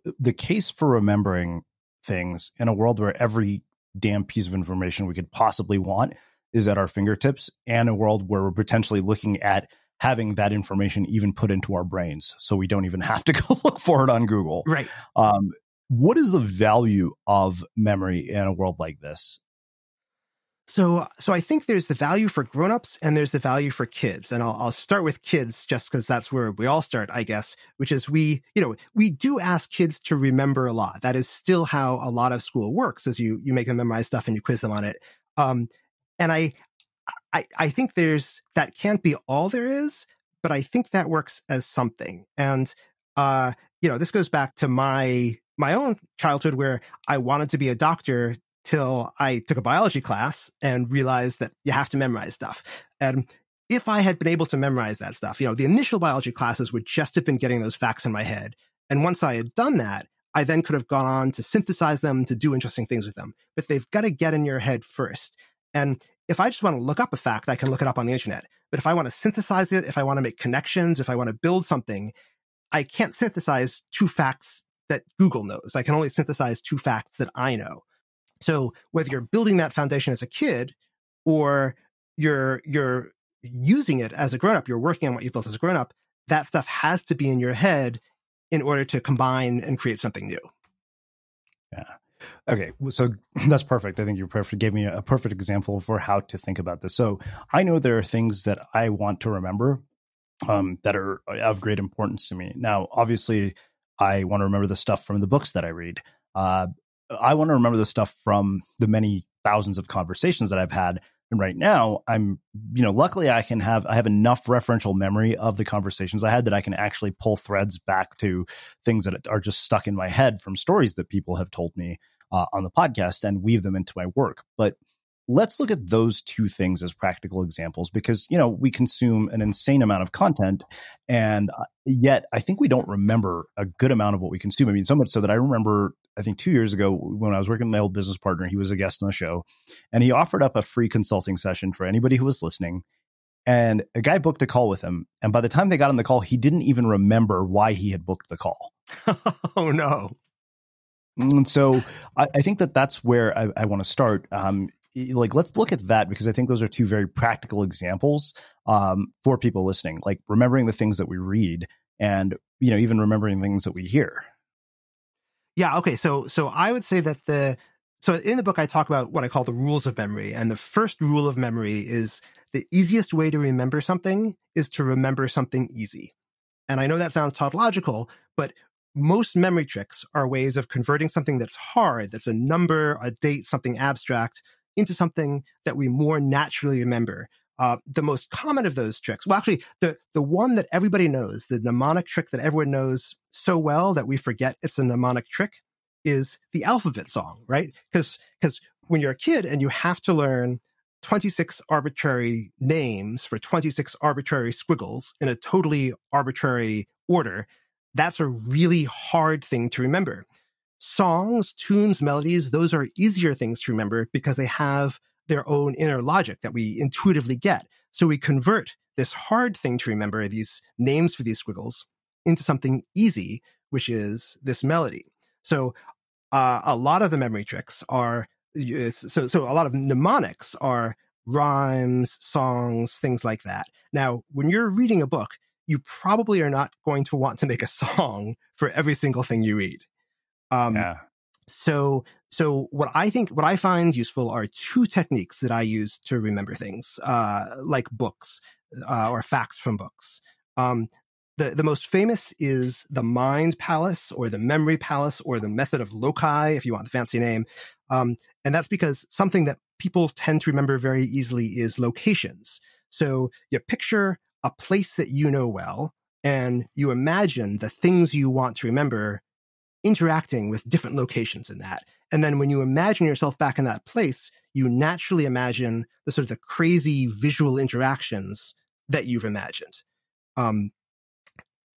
Speaker 5: uh, the case for remembering things in a world where every damn piece of information we could possibly want is at our fingertips and a world where we're potentially looking at having that information even put into our brains so we don't even have to go look for it on Google.
Speaker 1: Right.
Speaker 5: Um, what is the value of memory in a world like this?
Speaker 1: So, so I think there's the value for grown-ups and there's the value for kids. And I'll, I'll start with kids just because that's where we all start, I guess, which is we, you know, we do ask kids to remember a lot. That is still how a lot of school works is you, you make them memorize stuff and you quiz them on it. Um, and I, I, I think there's, that can't be all there is, but I think that works as something. And, uh, you know, this goes back to my, my own childhood where I wanted to be a doctor till I took a biology class and realized that you have to memorize stuff. And if I had been able to memorize that stuff, you know, the initial biology classes would just have been getting those facts in my head. And once I had done that, I then could have gone on to synthesize them to do interesting things with them. But they've got to get in your head first. And if I just want to look up a fact, I can look it up on the internet. But if I want to synthesize it, if I want to make connections, if I want to build something, I can't synthesize two facts that Google knows. I can only synthesize two facts that I know. So whether you're building that foundation as a kid or you're, you're using it as a grown up, you're working on what you built as a grown up, that stuff has to be in your head in order to combine and create something new.
Speaker 5: Yeah. Okay, so that's perfect. I think you perfect gave me a perfect example for how to think about this. So I know there are things that I want to remember um, that are of great importance to me. Now, obviously, I want to remember the stuff from the books that I read. Uh, I want to remember the stuff from the many thousands of conversations that I've had. And right now, I'm, you know, luckily I can have, I have enough referential memory of the conversations I had that I can actually pull threads back to things that are just stuck in my head from stories that people have told me uh, on the podcast and weave them into my work. But let's look at those two things as practical examples because you know we consume an insane amount of content and uh, yet i think we don't remember a good amount of what we consume i mean so much so that i remember i think two years ago when i was working with my old business partner he was a guest on the show and he offered up a free consulting session for anybody who was listening and a guy booked a call with him and by the time they got on the call he didn't even remember why he had booked the call
Speaker 1: oh no
Speaker 5: and so I, I, think that that's where I, I want to start. Um, like let's look at that because I think those are two very practical examples um, for people listening. Like remembering the things that we read, and you know, even remembering things that we hear.
Speaker 1: Yeah. Okay. So so I would say that the so in the book I talk about what I call the rules of memory, and the first rule of memory is the easiest way to remember something is to remember something easy. And I know that sounds tautological, but most memory tricks are ways of converting something that's hard, that's a number, a date, something abstract, into something that we more naturally remember. Uh, the most common of those tricks, well, actually, the, the one that everybody knows, the mnemonic trick that everyone knows so well that we forget it's a mnemonic trick is the alphabet song, right? Because, because when you're a kid and you have to learn 26 arbitrary names for 26 arbitrary squiggles in a totally arbitrary order, that's a really hard thing to remember. Songs, tunes, melodies, those are easier things to remember because they have their own inner logic that we intuitively get. So we convert this hard thing to remember, these names for these squiggles, into something easy, which is this melody. So uh, a lot of the memory tricks are so so a lot of mnemonics are rhymes, songs, things like that. Now, when you're reading a book, you probably are not going to want to make a song for every single thing you read. Um, yeah. So, so what I think, what I find useful are two techniques that I use to remember things, uh, like books, uh, or facts from books. Um, the, the most famous is the mind palace or the memory palace or the method of loci, if you want the fancy name. Um, and that's because something that people tend to remember very easily is locations. So you picture a place that you know well and you imagine the things you want to remember interacting with different locations in that. And then when you imagine yourself back in that place, you naturally imagine the sort of the crazy visual interactions that you've imagined. Um,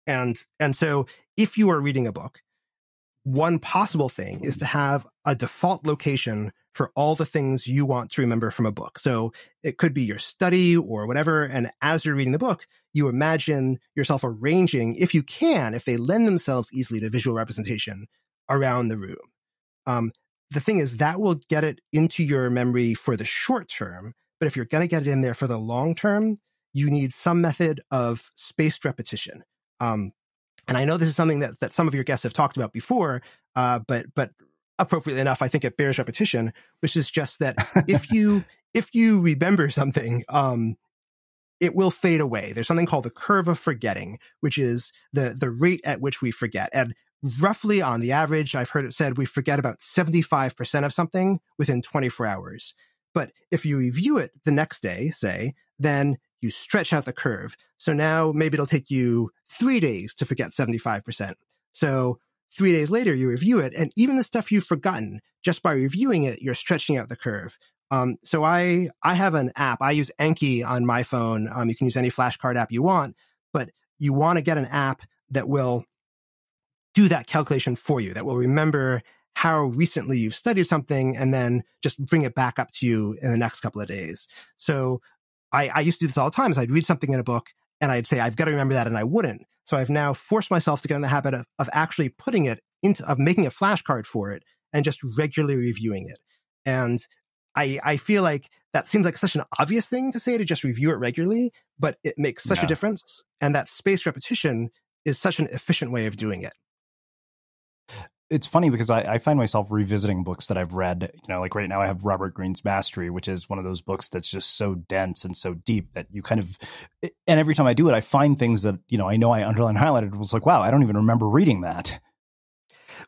Speaker 1: and, and so if you are reading a book, one possible thing is to have a default location for all the things you want to remember from a book. So it could be your study or whatever. And as you're reading the book, you imagine yourself arranging, if you can, if they lend themselves easily to visual representation around the room. Um, the thing is that will get it into your memory for the short term. But if you're going to get it in there for the long term, you need some method of spaced repetition. Um, and I know this is something that that some of your guests have talked about before, uh, but but appropriately enough, I think it bears repetition, which is just that if you if you remember something, um, it will fade away. There's something called the curve of forgetting, which is the the rate at which we forget. And roughly on the average, I've heard it said we forget about 75% of something within 24 hours. But if you review it the next day, say, then you stretch out the curve. So now maybe it'll take you three days to forget 75%. So three days later, you review it. And even the stuff you've forgotten, just by reviewing it, you're stretching out the curve. Um, so I, I have an app. I use Anki on my phone. Um, you can use any flashcard app you want, but you want to get an app that will do that calculation for you, that will remember how recently you've studied something and then just bring it back up to you in the next couple of days. So I, I used to do this all the time. Is I'd read something in a book and I'd say, I've got to remember that. And I wouldn't. So I've now forced myself to get in the habit of, of actually putting it into, of making a flashcard for it and just regularly reviewing it. And I, I feel like that seems like such an obvious thing to say to just review it regularly, but it makes such yeah. a difference. And that spaced repetition is such an efficient way of doing it
Speaker 5: it's funny because I, I, find myself revisiting books that I've read. You know, like right now I have Robert Greene's Mastery, which is one of those books that's just so dense and so deep that you kind of. Eh, and every time I do it, I find things that you know I know I underlined highlighted. It was like, wow, I don't even remember reading that.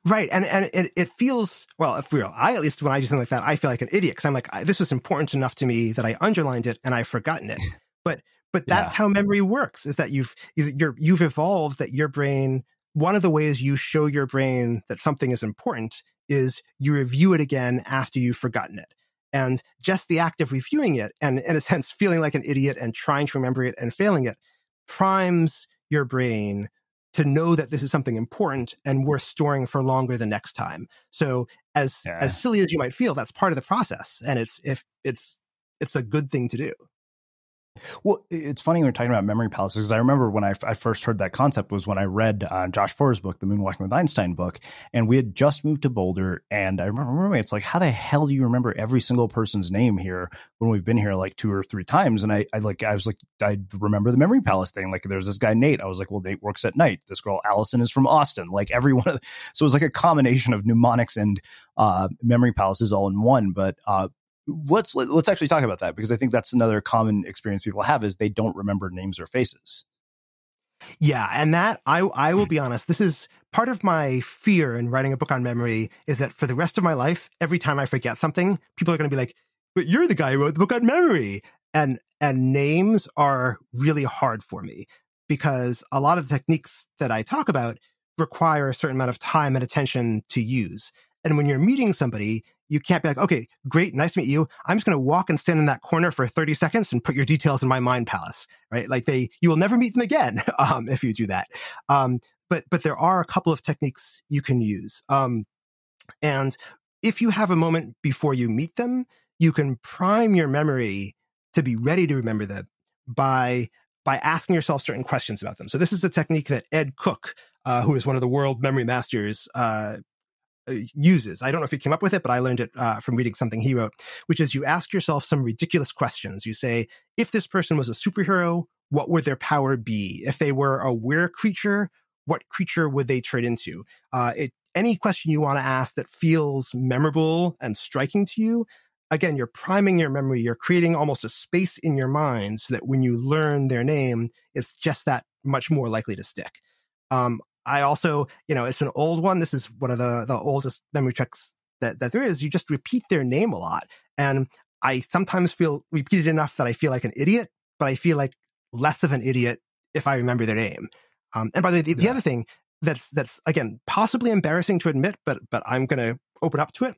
Speaker 1: Right, and and it, it feels well. If we're I at least when I do something like that, I feel like an idiot because I'm like, this was important enough to me that I underlined it and I've forgotten it. But but that's yeah. how memory works: is that you've you're you've evolved that your brain one of the ways you show your brain that something is important is you review it again after you've forgotten it. And just the act of reviewing it and in a sense feeling like an idiot and trying to remember it and failing it primes your brain to know that this is something important and worth storing for longer the next time. So as yeah. as silly as you might feel, that's part of the process. And it's if it's it's a good thing to do.
Speaker 5: Well, it's funny we're talking about memory palaces because I remember when I, I, first heard that concept was when I read uh, Josh Foer's book, the Moonwalking with Einstein book, and we had just moved to Boulder. And I remember, remember, it's like, how the hell do you remember every single person's name here when we've been here like two or three times? And I, I like, I was like, I remember the memory palace thing. Like, there's this guy Nate. I was like, well, Nate works at night. This girl Allison is from Austin. Like, every one of, the, so it was like a combination of mnemonics and uh, memory palaces all in one. But uh, let's let's actually talk about that because I think that's another common experience people have is they don't remember names or faces.
Speaker 1: Yeah, and that I I will be honest, this is part of my fear in writing a book on memory is that for the rest of my life, every time I forget something, people are going to be like, "But you're the guy who wrote the book on memory." And and names are really hard for me because a lot of the techniques that I talk about require a certain amount of time and attention to use. And when you're meeting somebody, you can't be like, okay, great, nice to meet you. I'm just going to walk and stand in that corner for 30 seconds and put your details in my mind palace, right? Like they, you will never meet them again um, if you do that. Um, but but there are a couple of techniques you can use. Um, and if you have a moment before you meet them, you can prime your memory to be ready to remember them by by asking yourself certain questions about them. So this is a technique that Ed Cooke, uh, who is one of the world memory masters, uh, uses. I don't know if he came up with it, but I learned it uh, from reading something he wrote, which is you ask yourself some ridiculous questions. You say, if this person was a superhero, what would their power be? If they were a were creature, what creature would they turn into? Uh, it, any question you want to ask that feels memorable and striking to you, again, you're priming your memory. You're creating almost a space in your mind so that when you learn their name, it's just that much more likely to stick. Um, I also, you know, it's an old one. This is one of the, the oldest memory tricks that, that there is. You just repeat their name a lot. And I sometimes feel repeated enough that I feel like an idiot, but I feel like less of an idiot if I remember their name. Um, and by the way, the, yeah. the other thing that's, that's again, possibly embarrassing to admit, but, but I'm going to open up to it.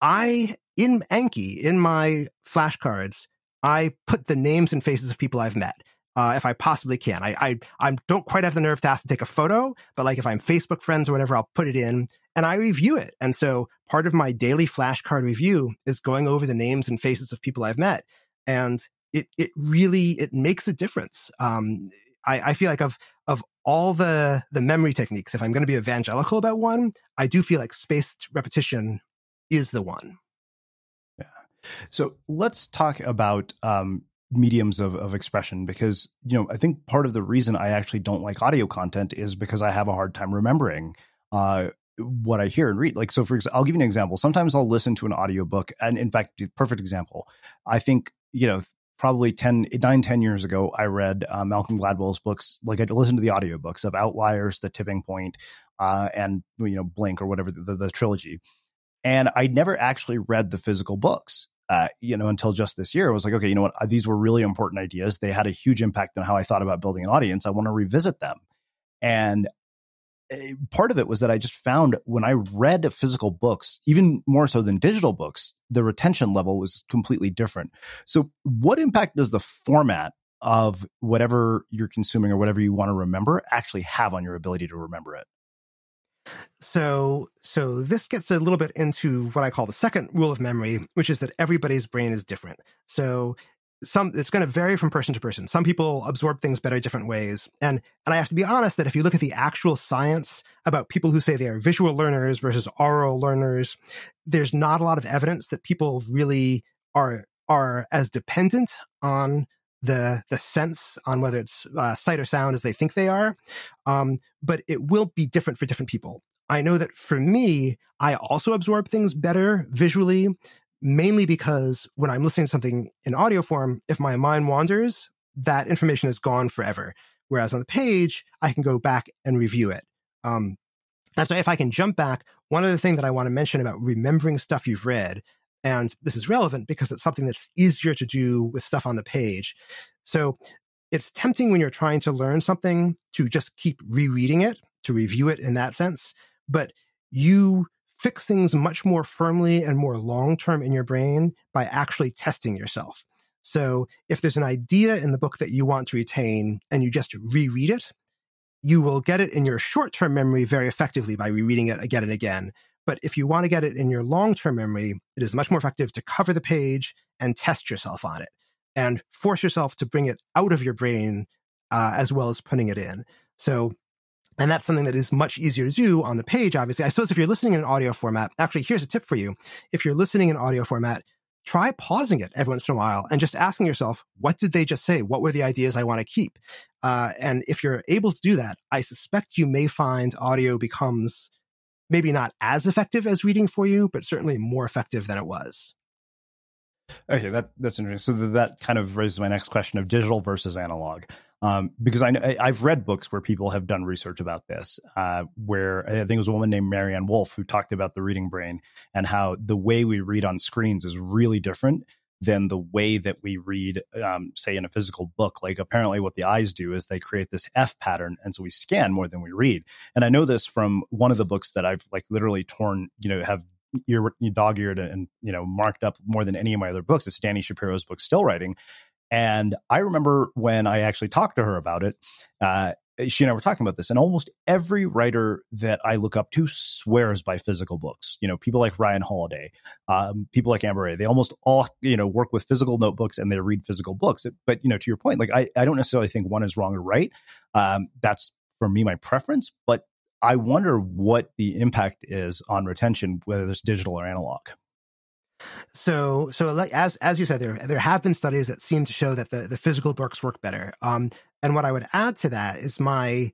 Speaker 1: I, in Anki, in my flashcards, I put the names and faces of people I've met uh, if I possibly can. I, I, I don't quite have the nerve to ask to take a photo, but like if I'm Facebook friends or whatever, I'll put it in and I review it. And so part of my daily flashcard review is going over the names and faces of people I've met. And it, it really, it makes a difference. Um, I, I feel like of, of all the, the memory techniques, if I'm going to be evangelical about one, I do feel like spaced repetition is the one.
Speaker 5: Yeah. So let's talk about um, mediums of, of expression because you know i think part of the reason i actually don't like audio content is because i have a hard time remembering uh, what i hear and read. Like so for example i'll give you an example. Sometimes i'll listen to an audiobook and in fact the perfect example i think you know probably 10 9 10 years ago i read uh, malcolm gladwell's books. Like i listened to the audiobooks of outliers the tipping point uh, and you know blink or whatever the, the trilogy. And i never actually read the physical books uh, you know, until just this year, I was like, okay, you know what? Uh, these were really important ideas. They had a huge impact on how I thought about building an audience. I want to revisit them. And eh, part of it was that I just found when I read physical books, even more so than digital books, the retention level was completely different. So, what impact does the format of whatever you're consuming or whatever you want to remember actually have on your ability to remember it?
Speaker 1: So, so this gets a little bit into what I call the second rule of memory, which is that everybody's brain is different. So some, it's going to vary from person to person. Some people absorb things better different ways. And, and I have to be honest that if you look at the actual science about people who say they are visual learners versus aural learners, there's not a lot of evidence that people really are, are as dependent on the the sense on whether it's uh, sight or sound as they think they are, um, but it will be different for different people. I know that for me, I also absorb things better visually, mainly because when I'm listening to something in audio form, if my mind wanders, that information is gone forever. Whereas on the page, I can go back and review it. Um, and so if I can jump back, one other thing that I want to mention about remembering stuff you've read and this is relevant because it's something that's easier to do with stuff on the page. So it's tempting when you're trying to learn something to just keep rereading it, to review it in that sense. But you fix things much more firmly and more long term in your brain by actually testing yourself. So if there's an idea in the book that you want to retain and you just reread it, you will get it in your short term memory very effectively by rereading it again and again. But if you want to get it in your long term memory, it is much more effective to cover the page and test yourself on it and force yourself to bring it out of your brain uh, as well as putting it in. So, and that's something that is much easier to do on the page, obviously. I suppose if you're listening in an audio format, actually, here's a tip for you. If you're listening in audio format, try pausing it every once in a while and just asking yourself, what did they just say? What were the ideas I want to keep? Uh, and if you're able to do that, I suspect you may find audio becomes maybe not as effective as reading for you, but certainly more effective than it was.
Speaker 5: Okay, that that's interesting. So that kind of raises my next question of digital versus analog, um, because I know, I've read books where people have done research about this, uh, where I think it was a woman named Maryanne Wolf who talked about the reading brain and how the way we read on screens is really different than the way that we read, um, say, in a physical book. Like apparently, what the eyes do is they create this F pattern, and so we scan more than we read. And I know this from one of the books that I've like literally torn, you know, have ear dog eared and you know marked up more than any of my other books. It's Dani Shapiro's book, Still Writing. And I remember when I actually talked to her about it, uh, she and I were talking about this, and almost every writer that I look up to swears by physical books. You know, people like Ryan Holiday, um, people like Amber Rae, they almost all, you know, work with physical notebooks and they read physical books. But, you know, to your point, like I, I don't necessarily think one is wrong or right. Um, that's for me my preference, but I wonder what the impact is on retention, whether it's digital or analog.
Speaker 1: So, so like, as as you said, there there have been studies that seem to show that the, the physical books work better. Um, and what I would add to that is my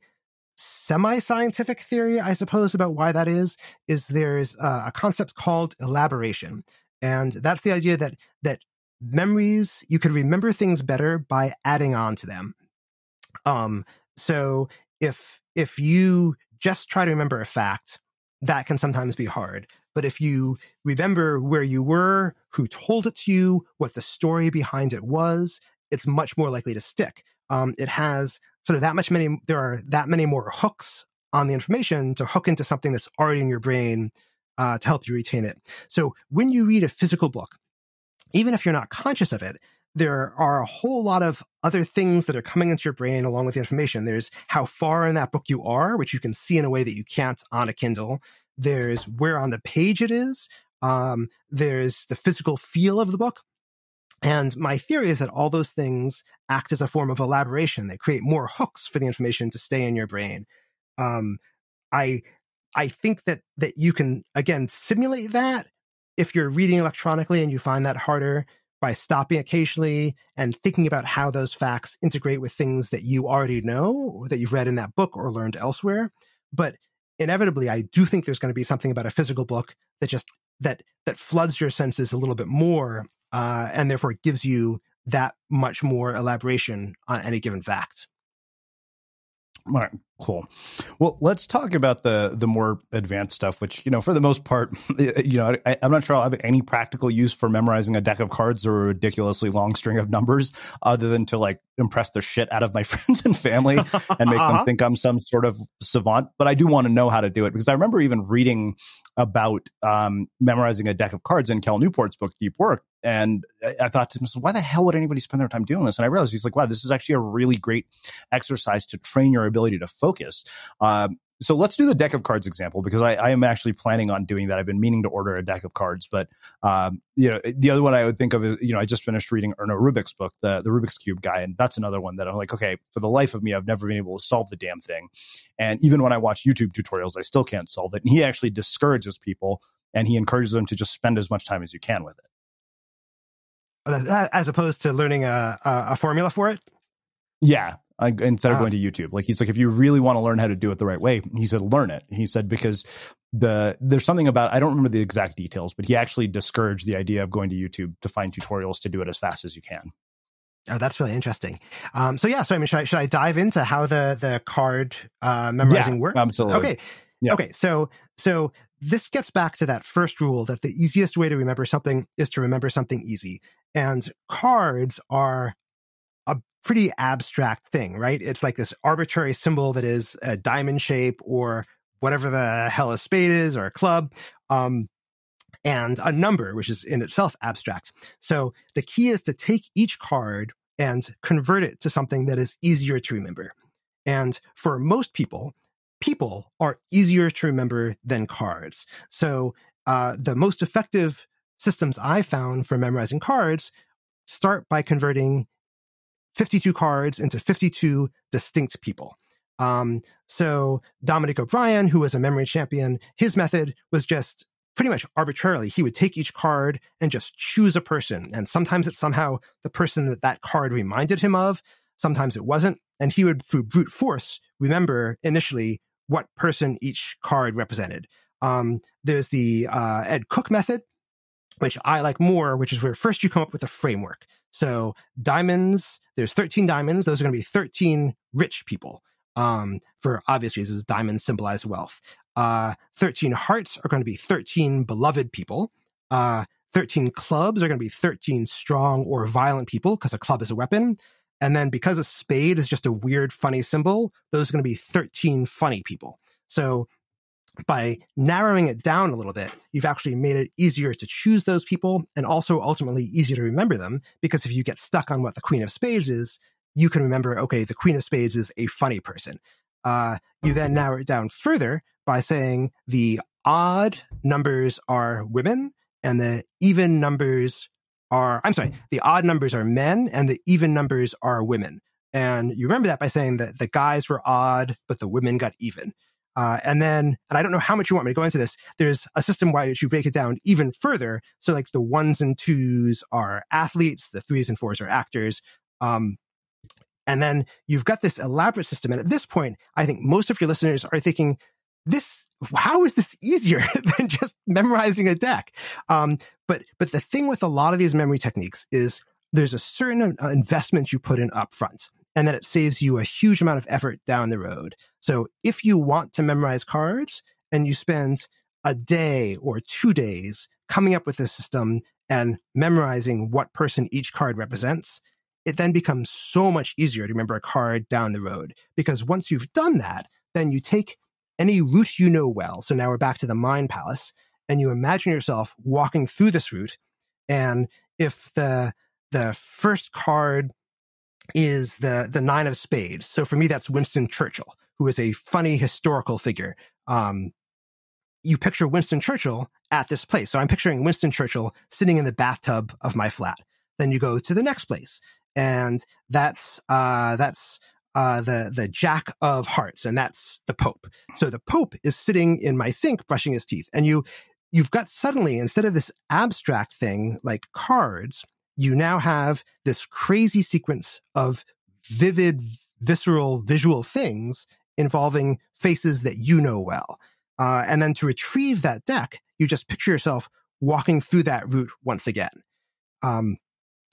Speaker 1: semi-scientific theory, I suppose, about why that is. Is there's a, concept called elaboration, and that's the idea that that memories you can remember things better by adding on to them. Um, so if if you just try to remember a fact, that can sometimes be hard. But if you remember where you were, who told it to you, what the story behind it was, it's much more likely to stick. Um, it has sort of that much many, there are that many more hooks on the information to hook into something that's already in your brain uh, to help you retain it. So when you read a physical book, even if you're not conscious of it, there are a whole lot of other things that are coming into your brain along with the information. There's how far in that book you are, which you can see in a way that you can't on a Kindle. There's where on the page it is. Um, there's the physical feel of the book. And my theory is that all those things act as a form of elaboration. They create more hooks for the information to stay in your brain. Um, I, I think that, that you can, again, simulate that if you're reading electronically and you find that harder by stopping occasionally and thinking about how those facts integrate with things that you already know, or that you've read in that book or learned elsewhere. But inevitably, I do think there's going to be something about a physical book that just that that floods your senses a little bit more, uh, and therefore gives you that much more elaboration on any given fact.
Speaker 5: All right, cool. Well, let's talk about the the more advanced stuff, which you know, for the most part, you know, I, am not sure I'll have any practical use for memorizing a deck of cards or a ridiculously long string of numbers, other than to like impress the shit out of my friends and family and make uh-huh. them think I'm some sort of savant. But I do want to know how to do it because I remember even reading about um, memorizing a deck of cards in Cal Newport's book Deep Work, and I thought to myself, why the hell would anybody spend their time doing this? And I realized he's like, wow, this is actually a really great exercise to train your ability to focus. Um, so let's do the deck of cards example because I, I, am actually planning on doing that. I've been meaning to order a deck of cards, but um, you know, the other one I would think of is, you know, I just finished reading Erno Rubik's book, the the Rubik's Cube guy, and that's another one that I'm like, okay, for the life of me, I've never been able to solve the damn thing. And even when I watch YouTube tutorials, I still can't solve it. And he actually discourages people and he encourages them to just spend as much time as you can with it
Speaker 1: as opposed to learning a, a, formula for it.
Speaker 5: Yeah, I, instead of uh, going to YouTube, like he's like, if you really want to learn how to do it the right way, he said, learn it. He said because the there's something about I don't remember the exact details, but he actually discouraged the idea of going to YouTube to find tutorials to do it as fast as you can.
Speaker 1: Oh, that's really interesting. Um, so yeah, so I mean, should I, should I dive into how the the card uh, memorizing
Speaker 5: yeah,
Speaker 1: works?
Speaker 5: Absolutely.
Speaker 1: Okay. Yeah. Okay. So so this gets back to that first rule that the easiest way to remember something is to remember something easy. And cards are a pretty abstract thing, right? It's like this arbitrary symbol that is a diamond shape or whatever the hell a spade is or a club. Um, and a number, which is in itself abstract. So the key is to take each card and convert it to something that is easier to remember. And for most people, people are easier to remember than cards. So uh, the most effective systems I found for memorizing cards start by converting 52 cards into 52 distinct people. Um, so Dominic O'Brien, who was a memory champion, his method was just pretty much arbitrarily. He would take each card and just choose a person. And sometimes it's somehow the person that that card reminded him of. Sometimes it wasn't. And he would, through brute force, remember initially what person each card represented. Um, there's the uh, Ed Cooke method, which I like more, which is where first you come up with a framework. So diamonds, there's 13 diamonds. Those are going to be 13 rich people. Um, for obvious reasons, diamonds symbolize wealth. Uh, 13 hearts are going to be 13 beloved people. Uh, 13 clubs are going to be 13 strong or violent people because a club is a weapon. And then because a spade is just a weird, funny symbol, those are going to be 13 funny people. So by narrowing it down a little bit, you've actually made it easier to choose those people and also ultimately easier to remember them. Because if you get stuck on what the Queen of Spades is, you can remember, okay, the Queen of Spades is a funny person. Uh, you then narrow it down further by saying the odd numbers are women and the even numbers are, I'm sorry, the odd numbers are men and the even numbers are women. And you remember that by saying that the guys were odd, but the women got even. Uh, and then, and I don't know how much you want me to go into this. There's a system where you break it down even further. So like the ones and twos are athletes, the threes and fours are actors. Um, and then you've got this elaborate system. And at this point, I think most of your listeners are thinking, this, how is this easier than just memorizing a deck? Um, but, but the thing with a lot of these memory techniques is there's a certain investment you put in upfront and then it saves you a huge amount of effort down the road. So if you want to memorize cards and you spend a day or two days coming up with a system and memorizing what person each card represents, it then becomes so much easier to remember a card down the road. Because once you've done that, then you take any route you know well. So now we're back to the mind palace and you imagine yourself walking through this route. And if the, the first card is the the nine of spades. So for me, that's Winston Churchill, who is a funny historical figure. Um, you picture Winston Churchill at this place. So I'm picturing Winston Churchill sitting in the bathtub of my flat. Then you go to the next place, and that's uh, that's uh, the the Jack of Hearts, and that's the Pope. So the Pope is sitting in my sink brushing his teeth, and you you've got suddenly instead of this abstract thing like cards, you now have this crazy sequence of vivid, visceral, visual things involving faces that you know well. Uh, and then to retrieve that deck, you just picture yourself walking through that route once again. Um,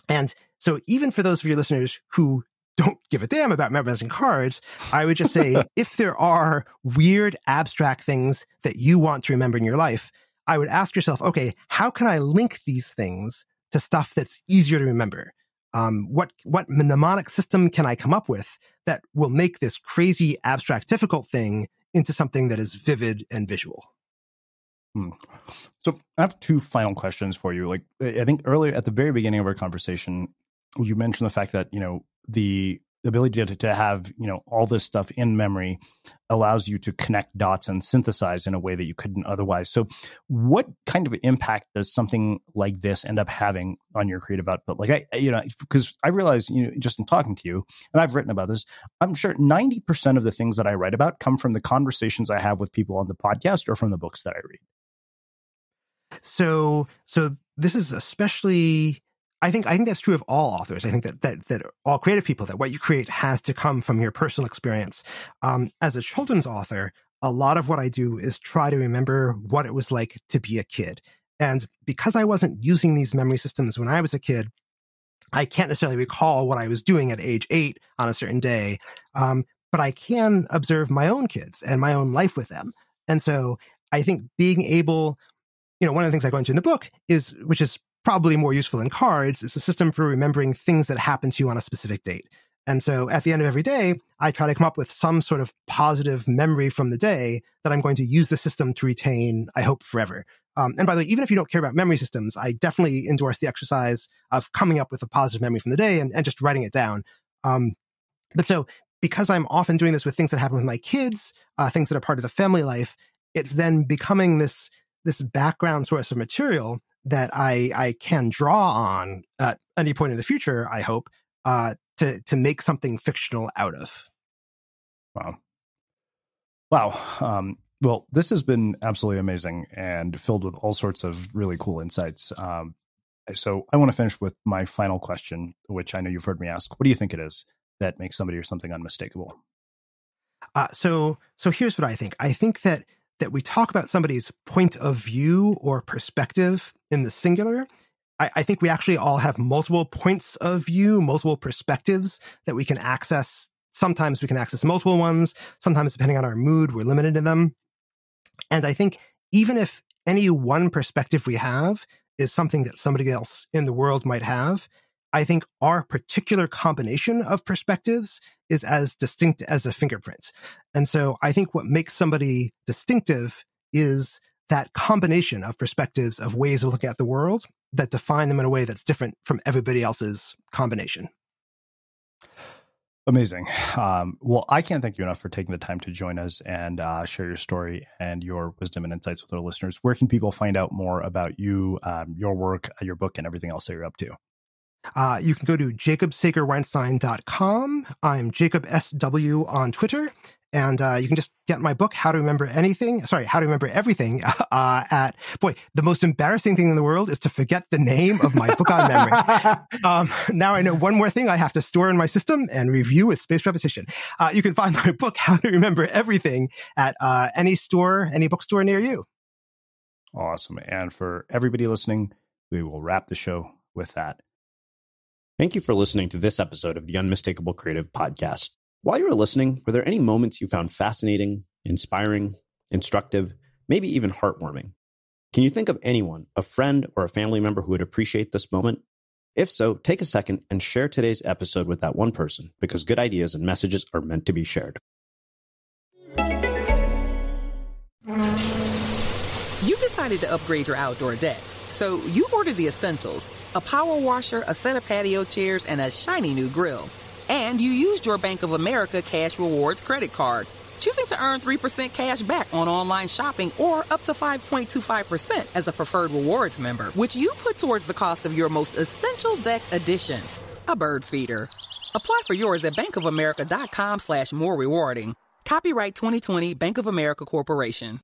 Speaker 1: and so even for those of your listeners who don't give a damn about memorizing cards, I would just say if there are weird abstract things that you want to remember in your life, I would ask yourself, okay, how can I link these things to stuff that's easier to remember. Um, what what mnemonic system can I come up with that will make this crazy abstract difficult thing into something that is vivid and visual?
Speaker 5: Hmm. So I have two final questions for you. Like I think earlier at the very beginning of our conversation, you mentioned the fact that you know the the ability to, to have you know all this stuff in memory allows you to connect dots and synthesize in a way that you couldn't otherwise. So what kind of impact does something like this end up having on your creative output? Like i you know because i realize you know just in talking to you and i've written about this i'm sure 90% of the things that i write about come from the conversations i have with people on the podcast or from the books that i read.
Speaker 1: So so this is especially I think I think that's true of all authors. I think that that that all creative people that what you create has to come from your personal experience. Um, as a children's author, a lot of what I do is try to remember what it was like to be a kid. And because I wasn't using these memory systems when I was a kid, I can't necessarily recall what I was doing at age eight on a certain day. Um, but I can observe my own kids and my own life with them. And so I think being able, you know, one of the things I go into in the book is, which is probably more useful than cards is a system for remembering things that happen to you on a specific date. And so at the end of every day, I try to come up with some sort of positive memory from the day that I'm going to use the system to retain, I hope, forever. Um, and by the way, even if you don't care about memory systems, I definitely endorse the exercise of coming up with a positive memory from the day and, and just writing it down. Um, but so because I'm often doing this with things that happen with my kids, uh, things that are part of the family life, it's then becoming this, this background source of material that I, I can draw on at any point in the future, I hope, uh, to, to make something fictional out of.
Speaker 5: Wow. Wow. Um, well, this has been absolutely amazing and filled with all sorts of really cool insights. Um, so I want to finish with my final question, which I know you've heard me ask. What do you think it is that makes somebody or something unmistakable?
Speaker 1: Uh, so, so here's what I think. I think that that we talk about somebody's point of view or perspective in the singular. I, I think we actually all have multiple points of view, multiple perspectives that we can access. Sometimes we can access multiple ones. Sometimes, depending on our mood, we're limited in them. And I think even if any one perspective we have is something that somebody else in the world might have, I think our particular combination of perspectives is as distinct as a fingerprint. And so I think what makes somebody distinctive is that combination of perspectives of ways of looking at the world that define them in a way that's different from everybody else's combination.
Speaker 5: Amazing. Um, well, I can't thank you enough for taking the time to join us and uh, share your story and your wisdom and insights with our listeners. Where can people find out more about you, um, your work, your book, and everything else that you're up to?
Speaker 1: Uh, you can go to jacobsagerweinstein.com. I'm Jacob SW on Twitter. And uh, you can just get my book, How to Remember Anything. Sorry, How to Remember Everything. Uh, at boy, the most embarrassing thing in the world is to forget the name of my book on memory. um, now I know one more thing I have to store in my system and review with spaced repetition. Uh, you can find my book, How to Remember Everything, at uh, any store, any bookstore near you.
Speaker 5: Awesome. And for everybody listening, we will wrap the show with that.
Speaker 6: Thank you for listening to this episode of the Unmistakable Creative Podcast. While you were listening, were there any moments you found fascinating, inspiring, instructive, maybe even heartwarming? Can you think of anyone, a friend or a family member who would appreciate this moment? If so, take a second and share today's episode with that one person because good ideas and messages are meant to be shared.
Speaker 4: You decided to upgrade your outdoor deck. So you ordered the essentials a power washer, a set of patio chairs, and a shiny new grill. And you used your Bank of America Cash Rewards credit card, choosing to earn 3% cash back on online shopping or up to 5.25% as a preferred rewards member, which you put towards the cost of your most essential deck addition, a bird feeder. Apply for yours at bankofamerica.com slash more rewarding. Copyright 2020 Bank of America Corporation.